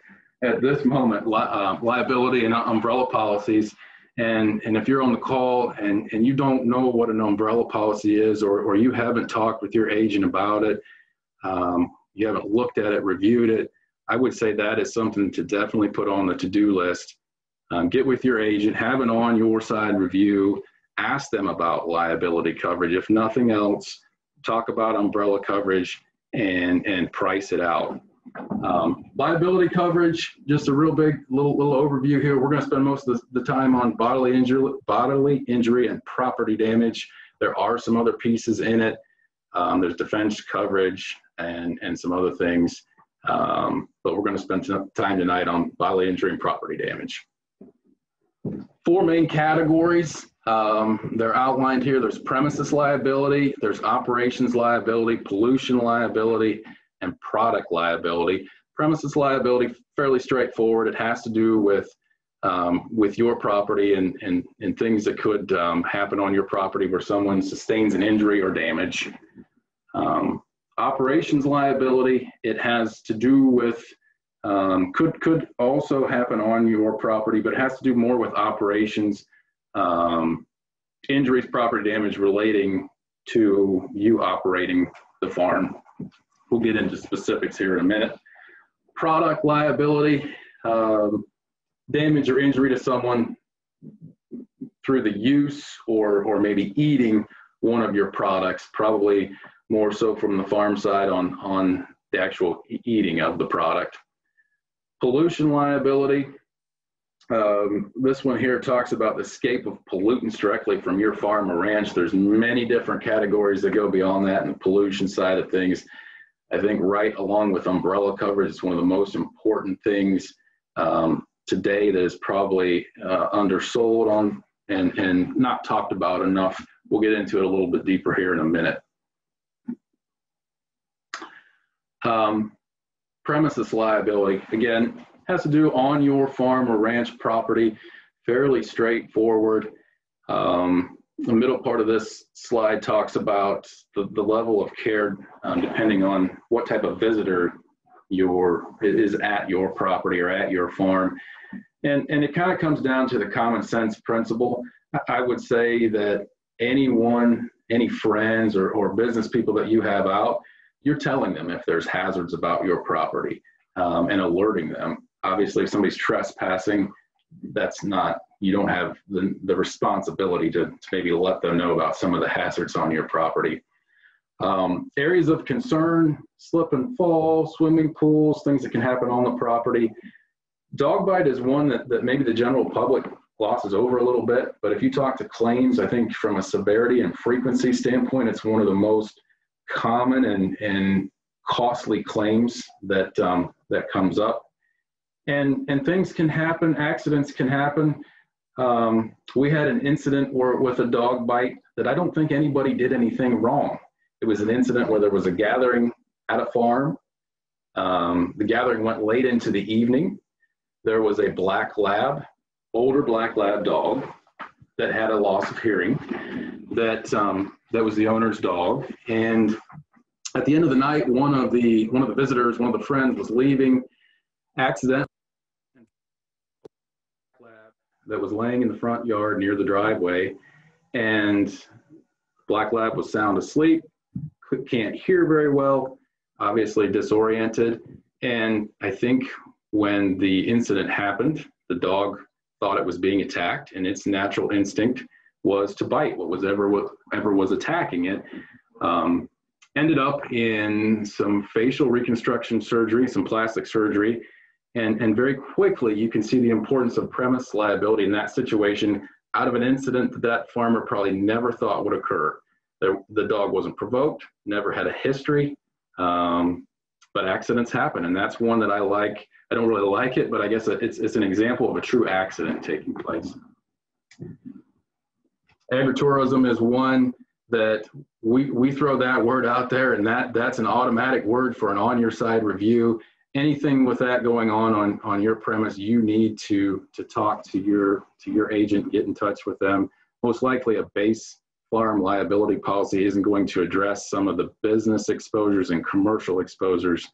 at this moment li uh, liability and umbrella policies. And, and if you're on the call and, and you don't know what an umbrella policy is, or, or you haven't talked with your agent about it, um, you haven't looked at it, reviewed it, I would say that is something to definitely put on the to-do list. Um, get with your agent, have an on your side review, ask them about liability coverage. If nothing else, talk about umbrella coverage and, and price it out. Um, liability coverage, just a real big little little overview here. We're going to spend most of the, time on bodily injury, bodily injury and property damage. There are some other pieces in it. Um, there's defense coverage and and some other things, um, but we're going to spend time tonight on bodily injury and property damage. Four main categories. Um, they're outlined here. There's premises liability, there's operations liability, pollution liability, and product liability. Premises liability, fairly straightforward. It has to do with um, with your property and, and, and things that could um, happen on your property where someone sustains an injury or damage. Um, operations liability, it has to do with, um, could, could also happen on your property, but it has to do more with operations, um, injuries, property damage relating to you operating the farm. We'll get into specifics here in a minute. Product liability, um, damage or injury to someone through the use or, or maybe eating one of your products, probably more so from the farm side on, on the actual eating of the product. Pollution liability, um, this one here talks about the escape of pollutants directly from your farm or ranch. There's many different categories that go beyond that in the pollution side of things. I think right along with umbrella coverage is one of the most important things um, today that is probably uh, undersold on and, and not talked about enough. We'll get into it a little bit deeper here in a minute. Um, premises liability, again, has to do on your farm or ranch property, fairly straightforward. Um, the middle part of this slide talks about the, the level of care um, depending on what type of visitor your is at your property or at your farm. And, and it kind of comes down to the common sense principle. I would say that anyone, any friends or, or business people that you have out, you're telling them if there's hazards about your property um, and alerting them obviously if somebody's trespassing, that's not, you don't have the, the responsibility to, to maybe let them know about some of the hazards on your property. Um, areas of concern, slip and fall, swimming pools, things that can happen on the property. Dog bite is one that, that maybe the general public glosses over a little bit, but if you talk to claims, I think from a severity and frequency standpoint, it's one of the most common and, and costly claims that, um, that comes up and and things can happen accidents can happen um, we had an incident with a dog bite that i don't think anybody did anything wrong. It was an incident where there was a gathering at a farm. Um, the gathering went late into the evening. There was a black lab older black lab dog that had a loss of hearing that um, that was the owner's dog. And at the end of the night one of the one of the visitors one of the friends was leaving. Accident that was laying in the front yard near the driveway, and Black Lab was sound asleep, can't hear very well, obviously disoriented. And I think when the incident happened, the dog thought it was being attacked, and its natural instinct was to bite what was ever what ever was attacking it. Um, ended up in some facial reconstruction surgery, some plastic surgery, and, and very quickly, you can see the importance of premise liability in that situation out of an incident that that farmer probably never thought would occur. The, the dog wasn't provoked, never had a history, um, but accidents happen. And that's one that I like. I don't really like it, but I guess it's, it's an example of a true accident taking place. Agritourism is one that we, we throw that word out there and that, that's an automatic word for an on your side review anything with that going on on on your premise you need to to talk to your to your agent get in touch with them. Most likely a base farm liability policy isn't going to address some of the business exposures and commercial exposures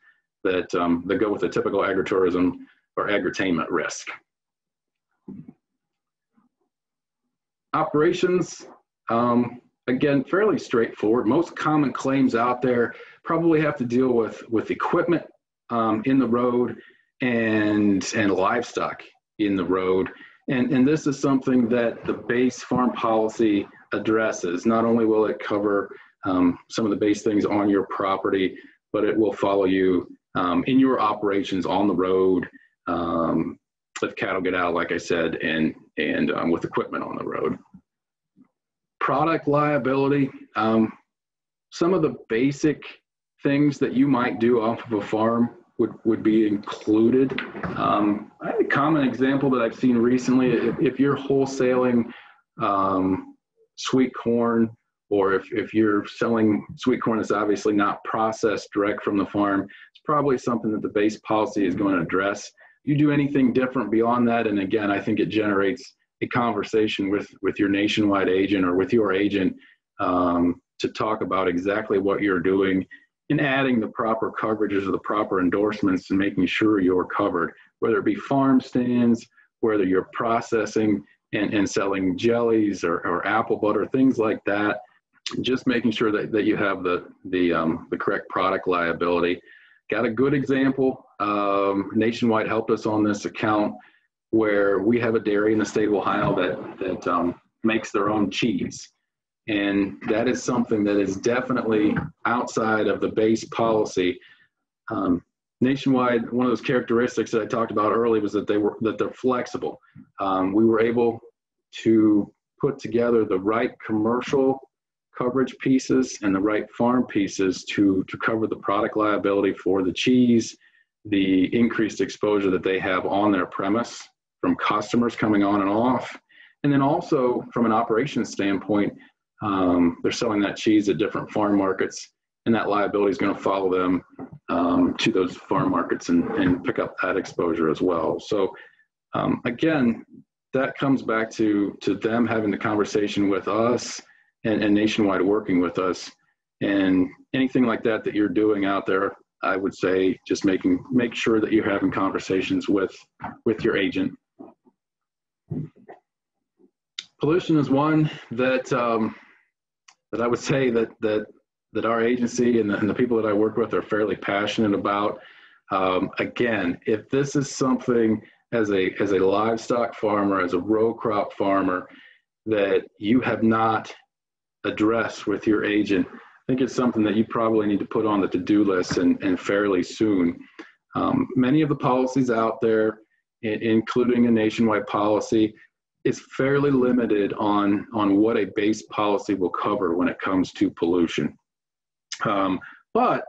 that um, that go with the typical agritourism or agritainment risk. Operations um, again fairly straightforward. Most common claims out there probably have to deal with with equipment um, in the road and and livestock in the road. And, and this is something that the base farm policy addresses. Not only will it cover um, some of the base things on your property, but it will follow you um, in your operations on the road um, if cattle get out, like I said, and, and um, with equipment on the road. Product liability, um, some of the basic things that you might do off of a farm would, would be included. Um, a common example that I've seen recently, if, if you're wholesaling um, sweet corn, or if, if you're selling sweet corn that's obviously not processed direct from the farm, it's probably something that the base policy is going to address. You do anything different beyond that, and again, I think it generates a conversation with, with your nationwide agent or with your agent um, to talk about exactly what you're doing in adding the proper coverages or the proper endorsements and making sure you're covered, whether it be farm stands, whether you're processing and, and selling jellies or, or apple butter, things like that. just making sure that, that you have the, the, um, the correct product liability. Got a good example. Um, Nationwide helped us on this account where we have a dairy in the state of Ohio that, that um, makes their own cheese. And that is something that is definitely outside of the base policy. Um, nationwide, one of those characteristics that I talked about early was that they were that they're flexible. Um, we were able to put together the right commercial coverage pieces and the right farm pieces to to cover the product liability for the cheese, the increased exposure that they have on their premise from customers coming on and off, and then also from an operations standpoint, um, they're selling that cheese at different farm markets, and that liability is going to follow them um, to those farm markets and, and pick up that exposure as well. So um, again, that comes back to to them having the conversation with us and, and nationwide working with us, and anything like that that you're doing out there. I would say just making make sure that you're having conversations with with your agent pollution is one that um, that I would say that that that our agency and the, and the, people that I work with are fairly passionate about. Um, again, if this is something as a as a livestock farmer, as a row crop farmer, that you have not addressed with your agent, I think it's something that you probably need to put on the to-do list and, and fairly soon. Um, many of the policies out there, including a nationwide policy, is fairly limited on, on what a base policy will cover when it comes to pollution. Um, but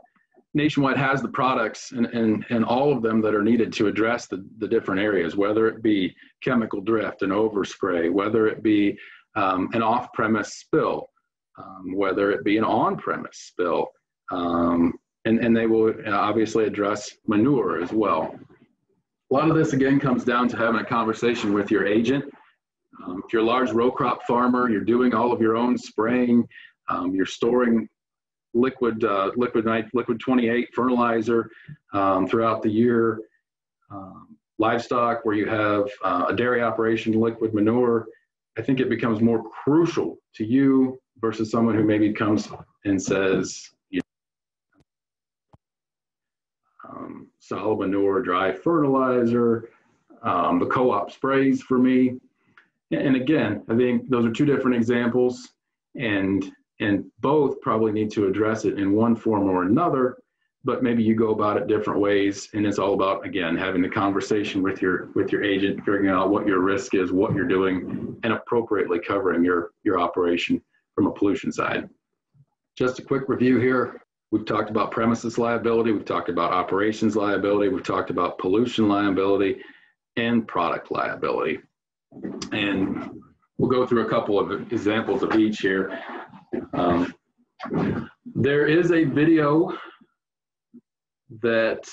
Nationwide has the products and, and, and all of them that are needed to address the, the different areas, whether it be chemical drift and overspray, whether it be um, an off premise spill, um, whether it be an on premise spill. Um, and, and they will obviously address manure as well. A lot of this again comes down to having a conversation with your agent um, if you're a large row crop farmer, you're doing all of your own spraying, um, you're storing liquid, uh, liquid, liquid 28 fertilizer um, throughout the year. Um, livestock, where you have uh, a dairy operation, liquid manure, I think it becomes more crucial to you versus someone who maybe comes and says, you um, solid manure, dry fertilizer, um, the co-op sprays for me. And again, I think those are two different examples, and and both probably need to address it in one form or another. But maybe you go about it different ways, and it's all about again having the conversation with your with your agent, figuring out what your risk is, what you're doing, and appropriately covering your your operation from a pollution side. Just a quick review here. We've talked about premises liability, we've talked about operations liability, we've talked about pollution liability, and product liability. And we'll go through a couple of examples of each here. Um, there is a video that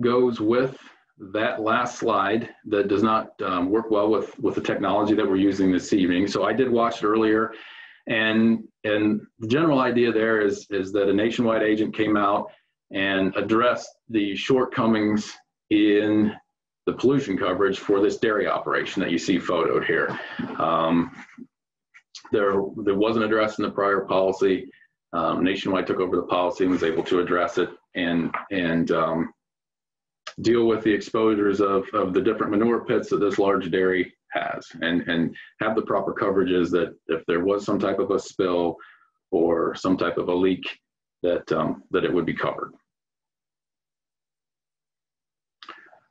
goes with that last slide that does not um, work well with, with the technology that we're using this evening. So I did watch it earlier and, and the general idea there is, is that a nationwide agent came out and addressed the shortcomings in the pollution coverage for this dairy operation that you see photoed here. Um, there, there wasn't addressed in the prior policy. Um, Nationwide took over the policy and was able to address it and and um, deal with the exposures of, of the different manure pits that this large dairy has and, and have the proper coverages that if there was some type of a spill or some type of a leak that, um, that it would be covered.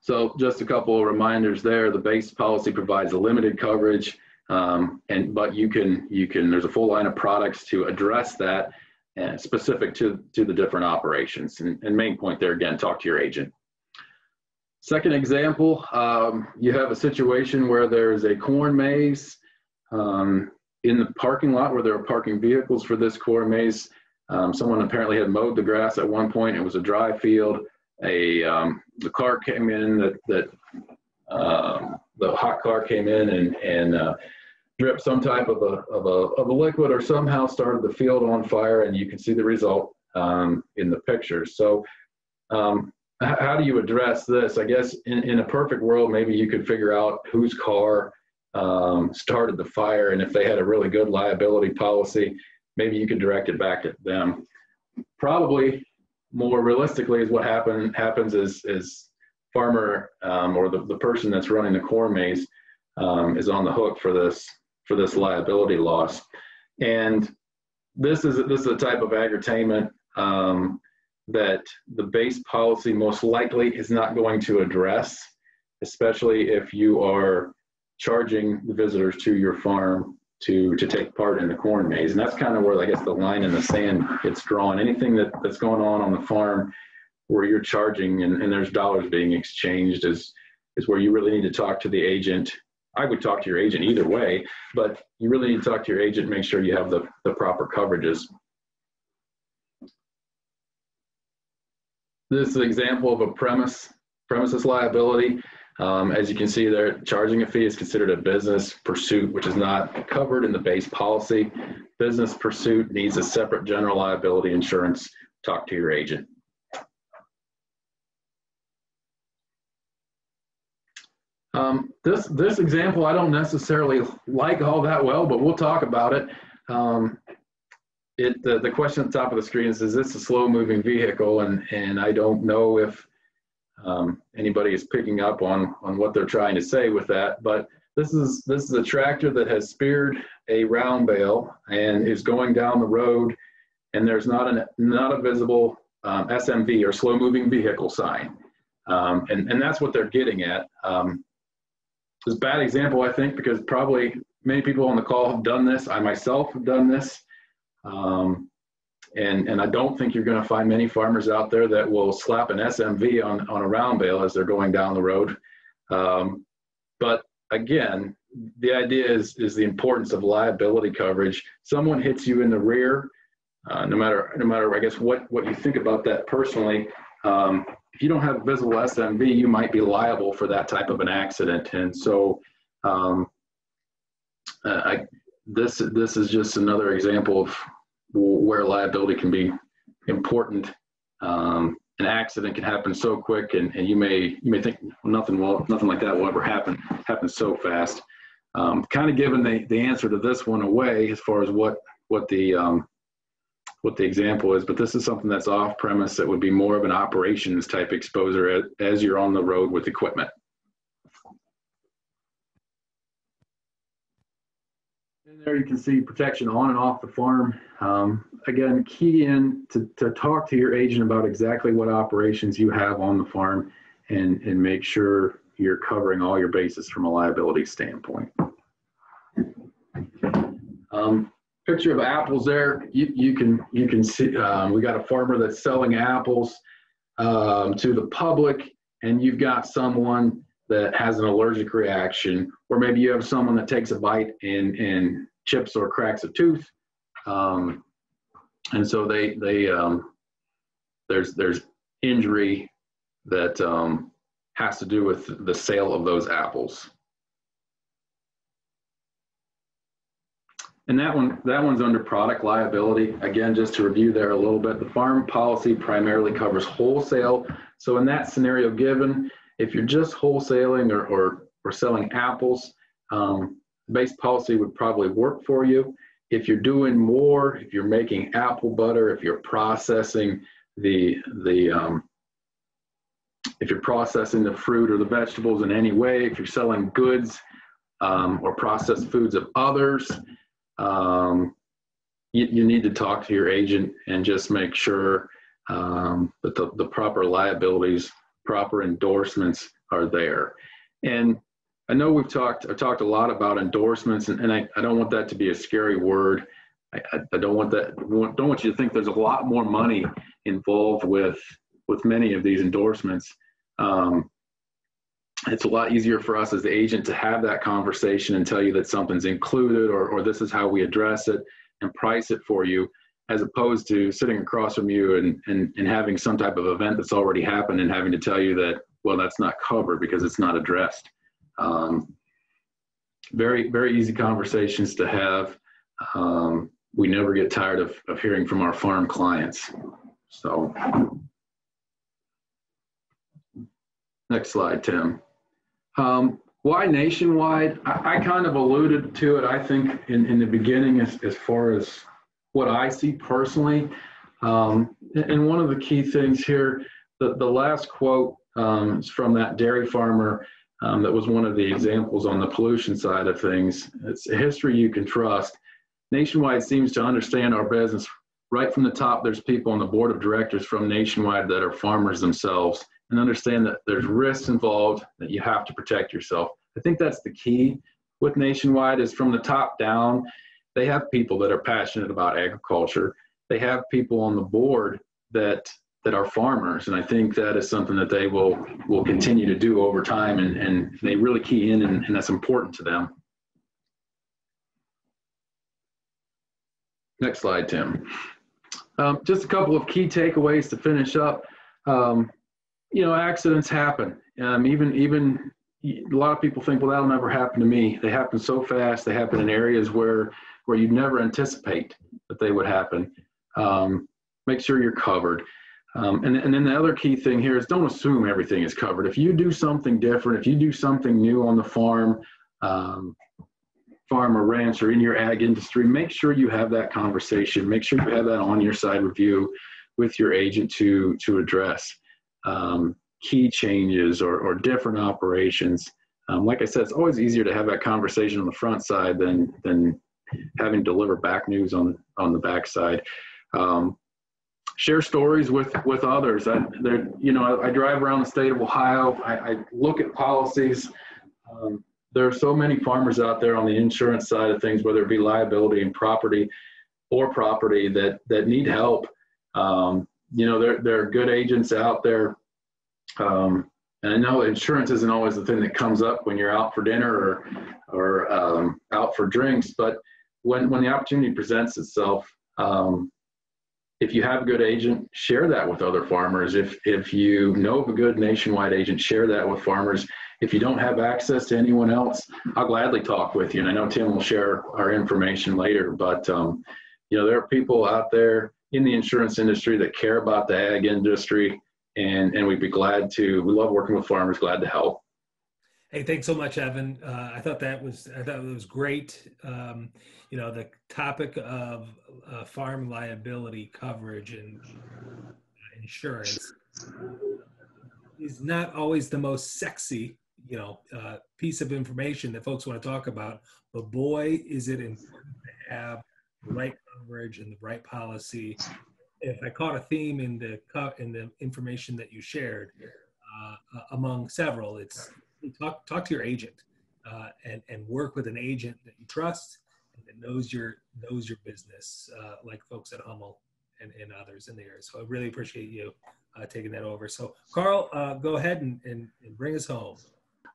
So just a couple of reminders there. The base policy provides a limited coverage, um, and but you can you can there's a full line of products to address that, and specific to to the different operations. And, and main point there again, talk to your agent. Second example, um, you have a situation where there is a corn maze um, in the parking lot where there are parking vehicles for this corn maze. Um, someone apparently had mowed the grass at one point. It was a dry field a um, the car came in that that um, the hot car came in and and uh, dripped some type of a, of a of a liquid or somehow started the field on fire and you can see the result um, in the pictures. So um, how do you address this? I guess in, in a perfect world, maybe you could figure out whose car um, started the fire and if they had a really good liability policy, maybe you could direct it back at them. Probably more realistically is what happen, happens is, is farmer um, or the, the person that's running the corn maze um, is on the hook for this for this liability loss. And this is this is a type of agritainment um, that the base policy most likely is not going to address, especially if you are charging the visitors to your farm to to take part in the corn maze. And that's kind of where I guess the line in the sand gets drawn. Anything that, that's going on on the farm where you're charging and, and there's dollars being exchanged is is where you really need to talk to the agent. I would talk to your agent either way, but you really need to talk to your agent, make sure you have the, the proper coverages. This is an example of a premise premises liability. Um, as you can see there, charging a fee is considered a business pursuit, which is not covered in the base policy. Business pursuit needs a separate general liability insurance. Talk to your agent. Um, this this example I don't necessarily like all that well, but we'll talk about it. Um, it the, the question at the top of the screen is: Is this a slow moving vehicle? And and I don't know if um, anybody is picking up on on what they're trying to say with that. But this is this is a tractor that has speared a round bale and is going down the road, and there's not a not a visible um, SMV or slow moving vehicle sign. Um, and, and that's what they're getting at. Um, it's a bad example, I think, because probably many people on the call have done this. I myself have done this. Um, and, and I don't think you're going to find many farmers out there that will slap an SMV on, on a round bale as they're going down the road. Um, but again, the idea is, is the importance of liability coverage. Someone hits you in the rear, uh, no matter, no matter, I guess, what, what you think about that personally, um, if you don't have visible SMV, you might be liable for that type of an accident. And so, um, uh, I, this this is just another example of where liability can be important. Um, an accident can happen so quick, and, and you may you may think nothing will nothing like that will ever happen. Happen so fast. Um, kind of giving the, the answer to this one away as far as what what the um, what the example is, but this is something that's off premise that would be more of an operations type exposure as you're on the road with equipment. And there you can see protection on and off the farm. Um, again, key in to, to talk to your agent about exactly what operations you have on the farm and, and make sure you're covering all your bases from a liability standpoint. Um, picture of apples there. You, you can you can see um, we got a farmer that's selling apples um, to the public, and you've got someone that has an allergic reaction, or maybe you have someone that takes a bite and and chips or cracks a tooth, um, and so they they um, there's there's injury that um, has to do with the sale of those apples. And that one, that one's under product liability. Again, just to review there a little bit, the farm policy primarily covers wholesale. So in that scenario given, if you're just wholesaling or, or, or selling apples, um, base policy would probably work for you. If you're doing more, if you're making apple butter, if you're processing the, the um, if you're processing the fruit or the vegetables in any way, if you're selling goods um, or processed foods of others, um, you, you, need to talk to your agent and just make sure um, that the, the proper liabilities, proper endorsements are there. And I know we've talked, I've talked a lot about endorsements and, and I, I don't want that to be a scary word. I, I don't want that, don't want you to think there's a lot more money involved with, with many of these endorsements. Um, it's a lot easier for us as the agent to have that conversation and tell you that something's included or, or this is how we address it and price it for you as opposed to sitting across from you and, and, and having some type of event that's already happened and having to tell you that well that's not covered because it's not addressed. Um, very very easy conversations to have. Um, we never get tired of, of hearing from our farm clients. So next slide tim. Um, why nationwide? I, I, kind of alluded to it, I think, in, in the beginning as, as far as what I see personally. Um, and one of the key things here, the, the last quote um, is from that dairy farmer um, that was one of the examples on the pollution side of things. It's a history you can trust. Nationwide seems to understand our business right from the top. There's people on the board of directors from Nationwide that are farmers themselves and understand that there's risks involved that you have to protect yourself. I think that's the key with Nationwide is from the top down. They have people that are passionate about agriculture. They have people on the board that that are farmers, and I think that is something that they will will continue to do over time, and, and they really key in, and, and that's important to them. Next slide, Tim. Um, just a couple of key takeaways to finish up. Um, you know, accidents happen. Um, even even a lot of people think, well, that'll never happen to me. They happen so fast. They happen in areas where where you never anticipate that they would happen. Um, make sure you're covered. Um, and, and then the other key thing here is don't assume everything is covered. If you do something different, if you do something new on the farm, um, farm or ranch or in your ag industry, make sure you have that conversation. Make sure you have that on your side review with your agent to to address um, key changes or, or different operations. Um, like I said, it's always easier to have that conversation on the front side than than having to deliver back news on on the back side. Um, share stories with with others. I, you know, I, I, drive around the state of Ohio. I, I look at policies. Um, there are so many farmers out there on the insurance side of things, whether it be liability and property, or property that that need help. Um, you know, there there are good agents out there. Um, and I know insurance isn't always the thing that comes up when you're out for dinner or or um, out for drinks, but when when the opportunity presents itself, um, if you have a good agent, share that with other farmers. If if you know of a good nationwide agent, share that with farmers. If you don't have access to anyone else, I'll gladly talk with you. And I know Tim will share our information later. But um, you know, there are people out there in the insurance industry that care about the ag industry, and and we'd be glad to. We love working with farmers. Glad to help. Hey, thanks so much, Evan. Uh, I thought that was I thought it was great. Um, you know, the topic of uh, farm liability coverage and insurance is not always the most sexy, you know, uh, piece of information that folks want to talk about. But boy, is it important to have the right coverage and the right policy. If I caught a theme in the in the information that you shared, uh, among several, it's talk talk to your agent uh, and and work with an agent that you trust and that knows your knows your business, uh, like folks at Hummel and, and others in there. So I really appreciate you uh, taking that over. So Carl, uh, go ahead and, and, and, bring us home.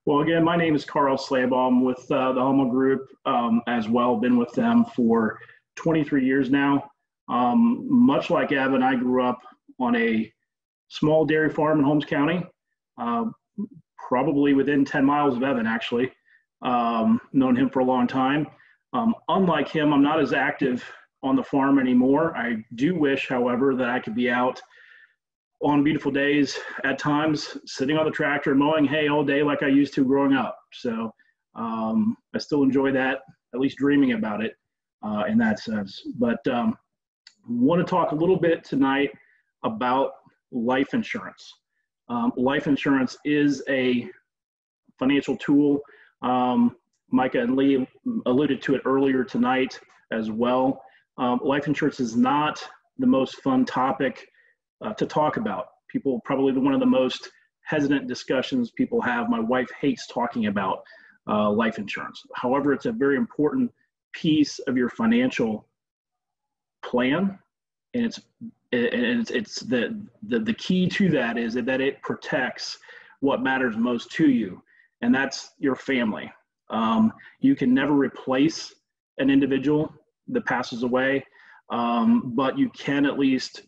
Well, again, my name is Carl Slabaugh with uh, the Hummel Group um, as well. Been with them for 23 years now. Um, much like Evan, I grew up on a small dairy farm in Holmes County. Uh, probably within 10 miles of Evan, actually. Um, known him for a long time. Um, unlike him, I'm not as active on the farm anymore. I do wish, however, that I could be out on beautiful days at times, sitting on the tractor mowing hay all day like I used to growing up. So um, I still enjoy that, at least dreaming about it uh, in that sense. But um, want to talk a little bit tonight about life insurance. Um, life insurance is a financial tool. Um, Micah and Lee alluded to it earlier tonight as well. Um, life insurance is not the most fun topic uh, to talk about. People probably the one of the most hesitant discussions people have. My wife hates talking about uh, life insurance. However, it's a very important piece of your financial plan, and it's and it's, it's the, the the key to that is that it protects what matters most to you, and that's your family. Um, you can never replace an individual that passes away, um, but you can at least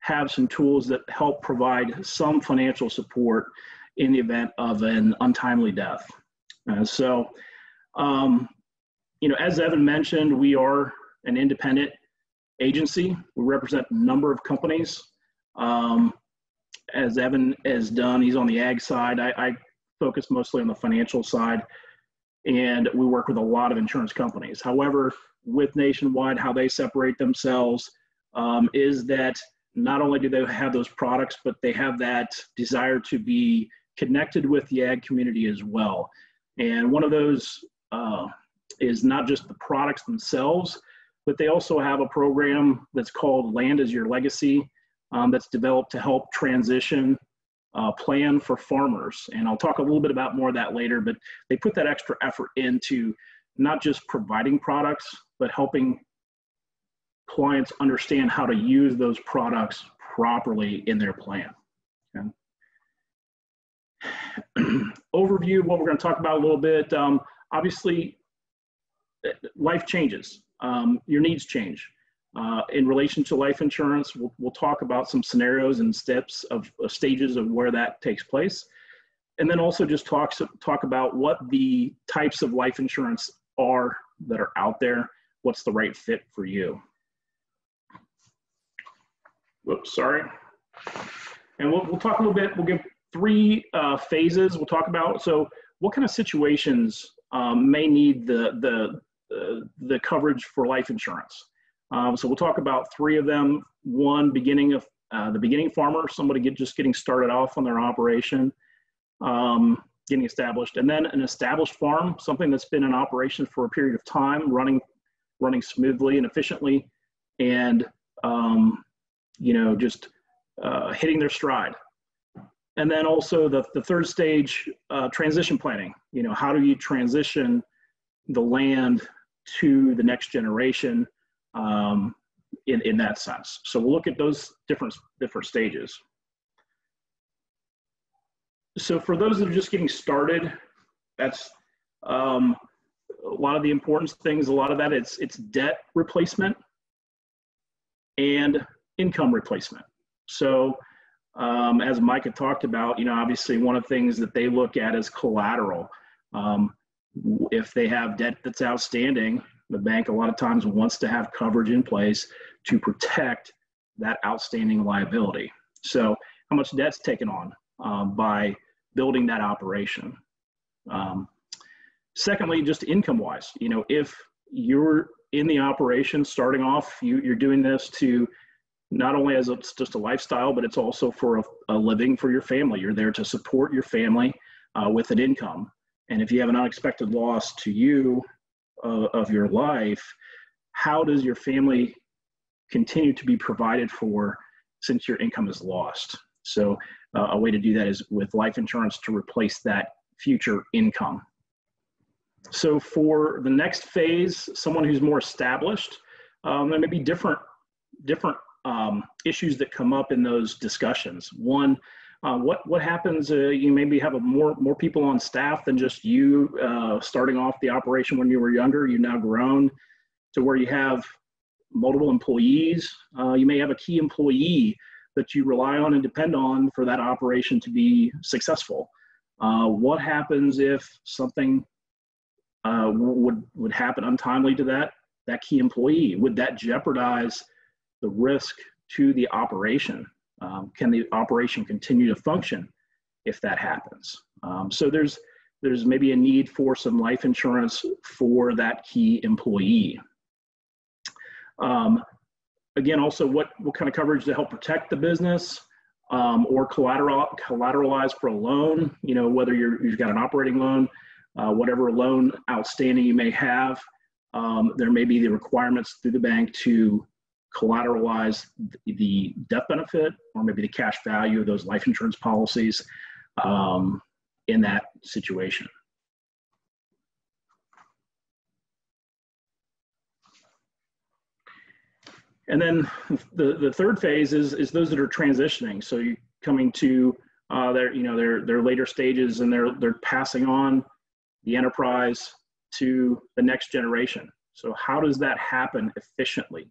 have some tools that help provide some financial support in the event of an untimely death. Uh, so, um, you know, as Evan mentioned, we are an independent agency. We represent a number of companies. Um, as Evan has done, he's on the ag side. I, I, focus mostly on the financial side, and we work with a lot of insurance companies. However, with Nationwide, how they separate themselves um, is that not only do they have those products, but they have that desire to be connected with the ag community as well. And one of those uh, is not just the products themselves, but they also have a program that's called Land is Your Legacy um, that's developed to help transition uh, plan for farmers. And I'll talk a little bit about more of that later, but they put that extra effort into not just providing products, but helping clients understand how to use those products properly in their plan. Okay. [clears throat] Overview, what we're going to talk about a little bit. Um, obviously, life changes, um, your needs change. Uh, in relation to life insurance, we'll, we'll talk about some scenarios and steps of, stages of where that takes place. And then also just talk, talk about what the types of life insurance are that are out there. What's the right fit for you? Whoops, sorry. And we'll, we'll talk a little bit, we'll give three uh, phases we'll talk about. So what kind of situations um, may need the, the, the coverage for life insurance? Um, so we'll talk about three of them. One, beginning of uh, the beginning farmer, somebody get, just getting started off on their operation, um, getting established, and then an established farm, something that's been in operation for a period of time, running, running smoothly and efficiently, and um, you know just uh, hitting their stride. And then also the, the third stage, uh, transition planning. You know, how do you transition the land to the next generation? um, in, in that sense. So we'll look at those different, different stages. So for those that are just getting started, that's um, a lot of the important things, a lot of that it's, it's debt replacement and income replacement. So um, as Mike had talked about, you know, obviously one of the things that they look at is collateral. Um, if they have debt that's outstanding, the bank a lot of times wants to have coverage in place to protect that outstanding liability. So, how much debt's taken on um, by building that operation? Um, secondly, just income wise, you know, if you're in the operation starting off, you, you're doing this to not only as it's just a lifestyle, but it's also for a, a, living for your family. You're there to support your family uh, with an income. And if you have an unexpected loss to you uh, of your life, how does your family continue to be provided for since your income is lost? So, uh, a way to do that is with life insurance to replace that future income. So, for the next phase, someone who's more established, um, there may be different different um, issues that come up in those discussions. One, uh, what what happens? Uh, you maybe have a more more people on staff than just you uh, starting off the operation when you were younger. You've now grown to where you have multiple employees. Uh, you may have a key employee that you rely on and depend on for that operation to be successful. Uh, what happens if something uh, would would happen untimely to that that key employee? Would that jeopardize the risk to the operation? Um, can the operation continue to function if that happens? Um, so there's there's maybe a need for some life insurance for that key employee. Um, again, also what what kind of coverage to help protect the business um, or collateral collateralize for a loan? You know whether you're you've got an operating loan, uh, whatever loan outstanding you may have. Um, there may be the requirements through the bank to collateralize the death benefit or maybe the cash value of those life insurance policies um, in that situation. And then the, the third phase is, is those that are transitioning. So you coming to uh, their, you know, their, their later stages and they're, they're passing on the enterprise to the next generation. So how does that happen efficiently?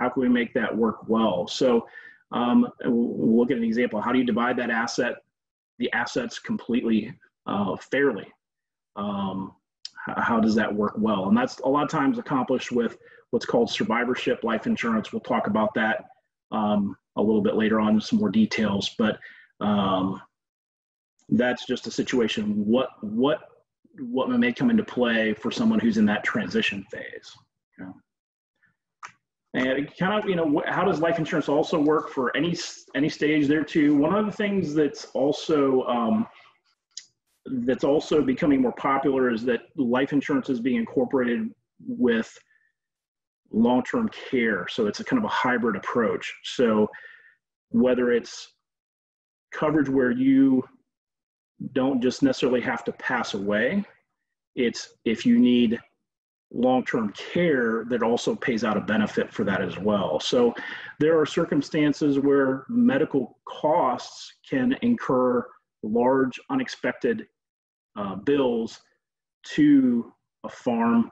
How can we make that work well? So um, we'll look at an example. How do you divide that asset, the assets completely uh, fairly? Um, how does that work well? And that's a lot of times accomplished with what's called survivorship life insurance. We'll talk about that um, a little bit later on in some more details, but um, that's just a situation. What what what may come into play for someone who's in that transition phase? And kind of, you know, how does life insurance also work for any any stage there too? One of the things that's also um, that's also becoming more popular is that life insurance is being incorporated with long-term care. So it's a kind of a hybrid approach. So whether it's coverage where you don't just necessarily have to pass away, it's if you need long-term care that also pays out a benefit for that as well. So there are circumstances where medical costs can incur large unexpected uh, bills to a farm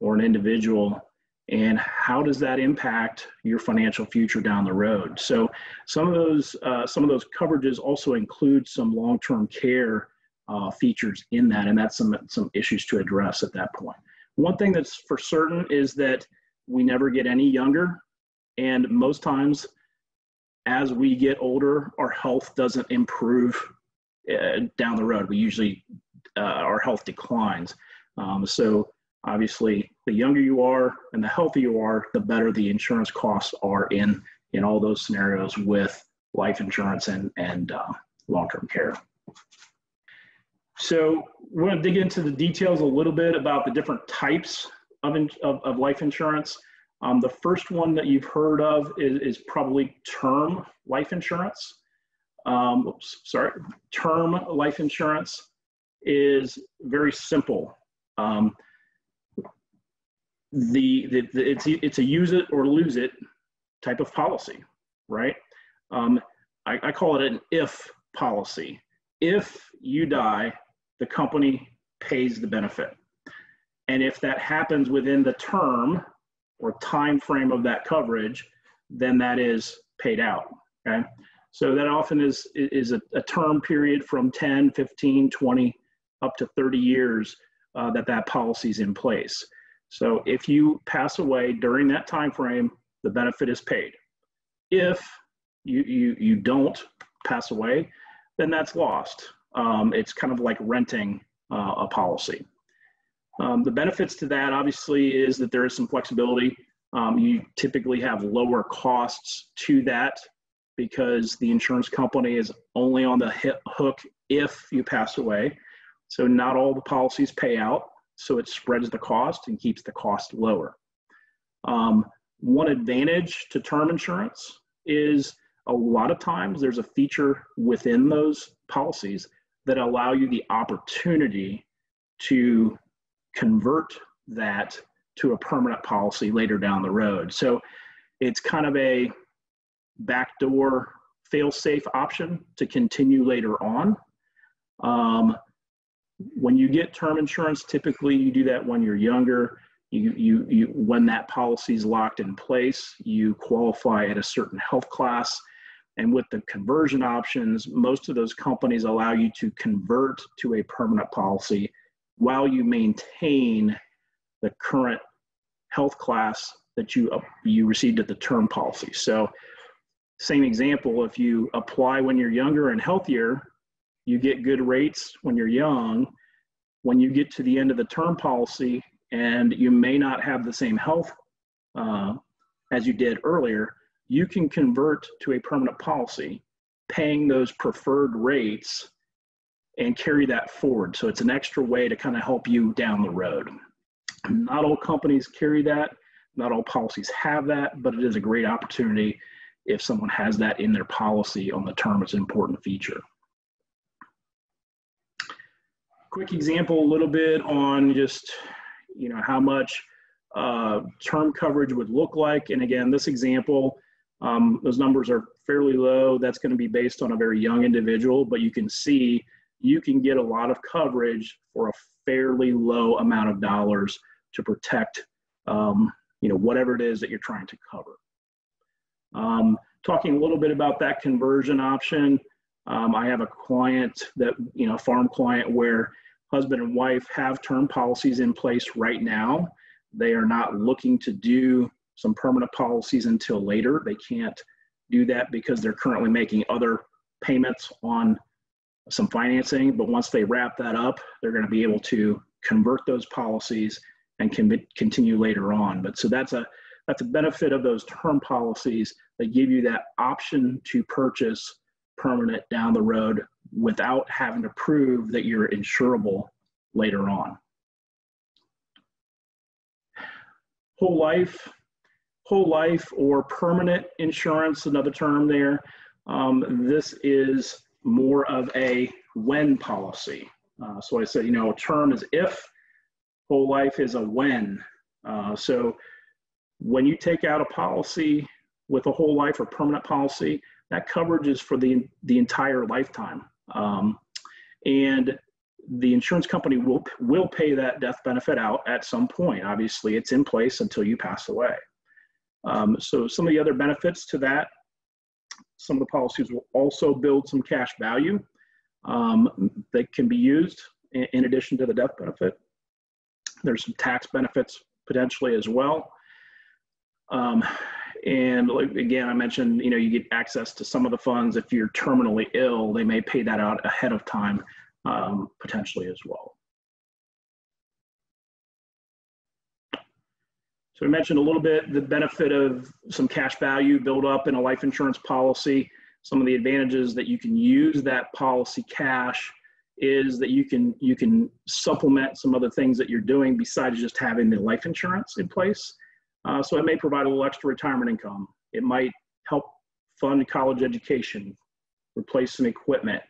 or an individual and how does that impact your financial future down the road so some of those uh, some of those coverages also include some long-term care uh, features in that and that's some some issues to address at that point one thing that's for certain is that we never get any younger and most times as we get older our health doesn't improve uh, down the road. We usually uh, our health declines. Um, so obviously the younger you are and the healthier you are the better the insurance costs are in in all those scenarios with life insurance and and uh, long-term care so we're going to dig into the details a little bit about the different types of, of, of life insurance um, the first one that you've heard of is, is probably term life insurance um, oops, sorry term life insurance is very simple um, the, the, the, it's it's a use it or lose it type of policy, right? Um, I, I call it an if policy. If you die, the company pays the benefit, and if that happens within the term or time frame of that coverage, then that is paid out. Okay, so that often is is a, a term period from 10, 15, 20, up to 30 years uh, that that policy is in place. So if you pass away during that time frame, the benefit is paid. If you you you don't pass away, then that's lost. Um, it's kind of like renting uh, a policy. Um, the benefits to that obviously is that there is some flexibility. Um, you typically have lower costs to that because the insurance company is only on the hook if you pass away. So not all the policies pay out so it spreads the cost and keeps the cost lower. Um, one advantage to term insurance is a lot of times there's a feature within those policies that allow you the opportunity to convert that to a permanent policy later down the road. So it's kind of a backdoor fail-safe option to continue later on. Um, when you get term insurance, typically you do that when you're younger. You, you, you, when that policy is locked in place, you qualify at a certain health class. And with the conversion options, most of those companies allow you to convert to a permanent policy while you maintain the current health class that you, uh, you received at the term policy. So, same example, if you apply when you're younger and healthier, you get good rates when you're young. When you get to the end of the term policy and you may not have the same health uh, as you did earlier, you can convert to a permanent policy, paying those preferred rates and carry that forward. So it's an extra way to kind of help you down the road. Not all companies carry that, not all policies have that, but it is a great opportunity if someone has that in their policy on the term, it's an important feature quick example a little bit on just you know how much uh, term coverage would look like. And again, this example, um, those numbers are fairly low. That's going to be based on a very young individual, but you can see you can get a lot of coverage for a fairly low amount of dollars to protect um, you know whatever it is that you're trying to cover. Um, talking a little bit about that conversion option. Um, I have a client that, you know, farm client where husband and wife have term policies in place right now. They are not looking to do some permanent policies until later. They can't do that because they're currently making other payments on some financing. But once they wrap that up, they're going to be able to convert those policies and continue later on. But so that's a that's a benefit of those term policies that give you that option to purchase permanent down the road without having to prove that you're insurable later on. Whole life, whole life or permanent insurance, another term there. Um, this is more of a when policy. Uh, so I said, you know, a term is if, whole life is a when. Uh, so when you take out a policy with a whole life or permanent policy, that coverage is for the, the entire lifetime. Um, and the insurance company will, will pay that death benefit out at some point. Obviously, it's in place until you pass away. Um, so some of the other benefits to that, some of the policies will also build some cash value um, that can be used in, in addition to the death benefit. There's some tax benefits potentially as well. Um, and again, I mentioned, you know, you get access to some of the funds. If you're terminally ill, they may pay that out ahead of time, um, potentially as well. So we mentioned a little bit the benefit of some cash value build up in a life insurance policy. Some of the advantages that you can use that policy cash is that you can you can supplement some other things that you're doing besides just having the life insurance in place. Uh, so it may provide a little extra retirement income. It might help fund college education, replace some equipment.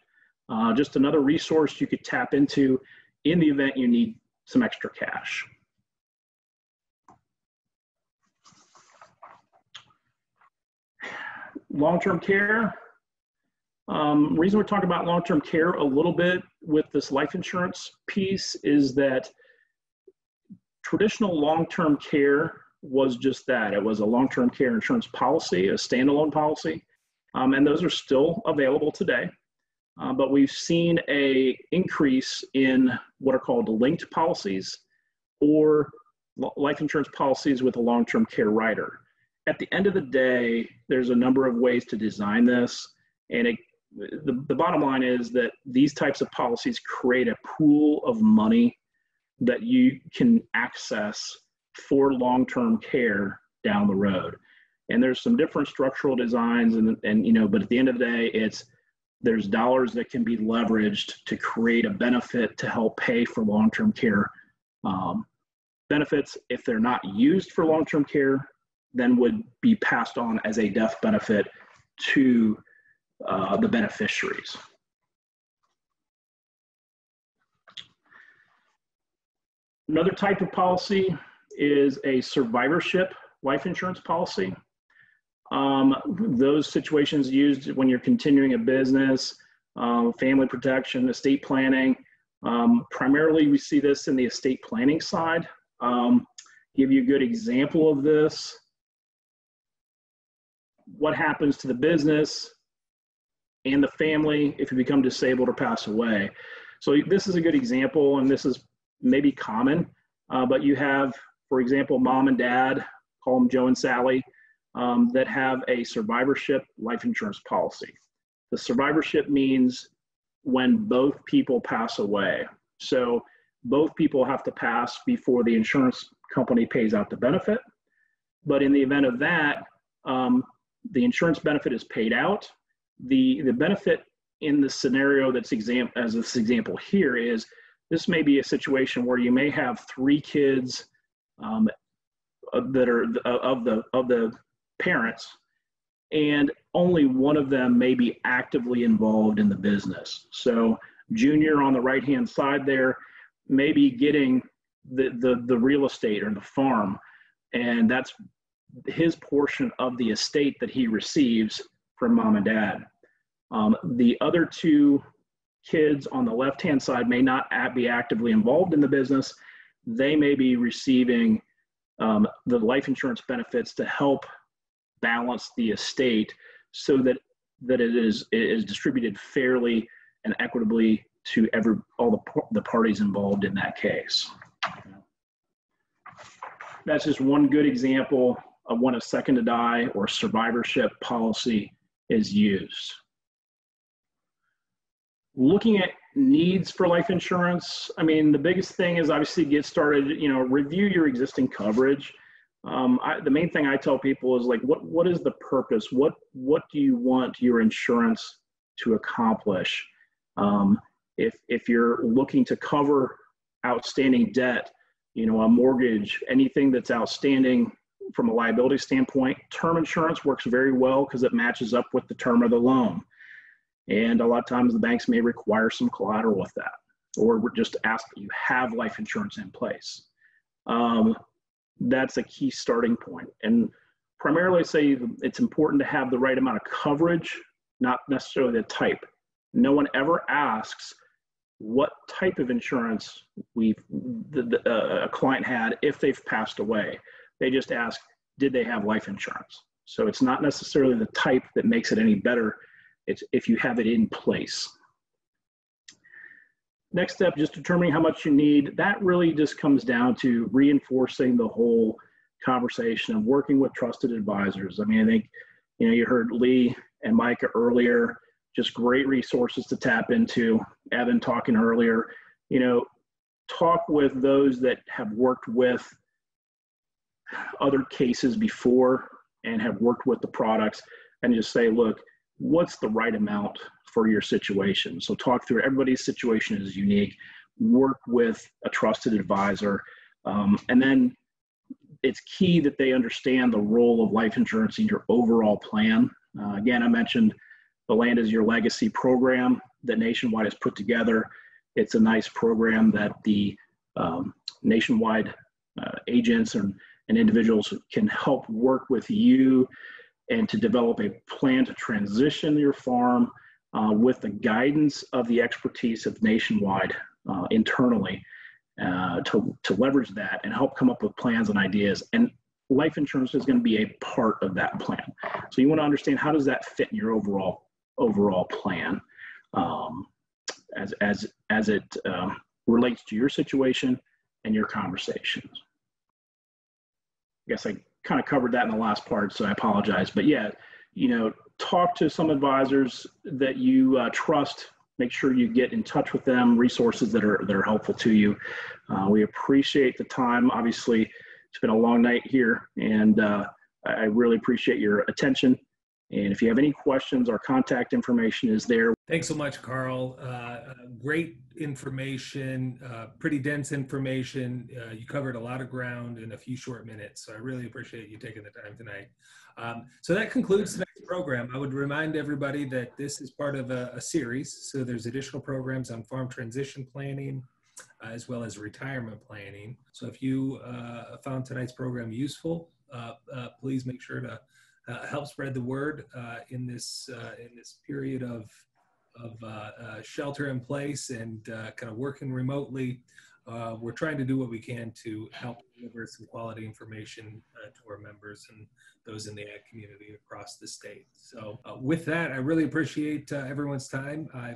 Uh, just another resource you could tap into in the event you need some extra cash. Long-term care. Um, reason we're talking about long-term care a little bit with this life insurance piece is that traditional long-term care was just that. It was a long-term care insurance policy, a standalone policy, um, and those are still available today. Uh, but we've seen a increase in what are called linked policies or life insurance policies with a long-term care rider. At the end of the day, there's a number of ways to design this, and it, the, the bottom line is that these types of policies create a pool of money that you can access for long-term care down the road. And there's some different structural designs and, and, you know, but at the end of the day, it's, there's dollars that can be leveraged to create a benefit to help pay for long-term care um, benefits. If they're not used for long-term care, then would be passed on as a death benefit to uh, the beneficiaries. Another type of policy is a survivorship life insurance policy. Um, those situations used when you're continuing a business, um, family protection, estate planning. Um, primarily, we see this in the estate planning side. Um, give you a good example of this. What happens to the business and the family if you become disabled or pass away? So this is a good example, and this is maybe common, uh, but you have for example, mom and dad, call them Joe and Sally, um, that have a survivorship life insurance policy. The survivorship means when both people pass away. So both people have to pass before the insurance company pays out the benefit. But in the event of that, um, the insurance benefit is paid out. The, the benefit in the scenario that's exam- as this example here is this may be a situation where you may have three kids um, that are of the of the parents and only one of them may be actively involved in the business so junior on the right hand side there may be getting the, the the real estate or the farm and that's his portion of the estate that he receives from mom and dad um, the other two kids on the left hand side may not be actively involved in the business they may be receiving um, the life insurance benefits to help balance the estate so that that it is it is distributed fairly and equitably to every all the the parties involved in that case. That's just one good example of when a second to die or survivorship policy is used. Looking at needs for life insurance, I mean, the biggest thing is obviously get started, you know, review your existing coverage. um, I, the main thing I tell people is like, what what is the purpose? What what do you want your insurance to accomplish? Um, if if you're looking to cover outstanding debt, you know, a mortgage, anything that's outstanding from a liability standpoint, term insurance works very well because it matches up with the term of the loan. And a lot of times the banks may require some collateral with that, or just ask that you have life insurance in place. Um, that's a key starting point. And primarily say it's important to have the right amount of coverage, not necessarily the type. No one ever asks what type of insurance we the, the, uh, a client had if they've passed away. They just ask, did they have life insurance? So it's not necessarily the type that makes it any better. It's if you have it in place. Next step, just determining how much you need. That really just comes down to reinforcing the whole conversation of working with trusted advisors. I mean, I think, you know, you heard Lee and Micah earlier, just great resources to tap into. Evan talking earlier, you know, talk with those that have worked with other cases before and have worked with the products and just say, look, what's the right amount for your situation? So talk through everybody's situation is unique. Work with a trusted advisor, um, and then it's key that they understand the role of life insurance in your overall plan. Uh, again, I mentioned the Land is Your Legacy program that Nationwide has put together. It's a nice program that the um, nationwide uh, agents and and individuals can help work with you and to develop a plan to transition your farm uh, with the guidance of the expertise of nationwide uh, internally uh, to, to leverage that and help come up with plans and ideas. And life insurance is going to be a part of that plan. So you want to understand how does that fit in your overall overall plan um, as, as, as it um, relates to your situation and your conversations. I guess I kind of covered that in the last part, so I apologize. But yeah, you know, talk to some advisors that you uh, trust. Make sure you get in touch with them. Resources that are that are helpful to you. Uh, we appreciate the time. Obviously, it's been a long night here, and uh, I really appreciate your attention. And if you have any questions, our contact information is there. Thanks so much, Carl. Uh, uh, great information, uh, pretty dense information. Uh, you covered a lot of ground in a few short minutes. So I really appreciate you taking the time tonight. Um, so that concludes tonight's program. I would remind everybody that this is part of a, a series. So there's additional programs on farm transition planning, uh, as well as retirement planning. So if you uh, found tonight's program useful, please make sure to help spread the word in this in this period of of uh, uh, shelter in place and uh, kind of working remotely. Uh, we're trying to do what we can to help deliver some quality information uh, to our members and those in the ag community across the state. So, with that, I really appreciate everyone's time. I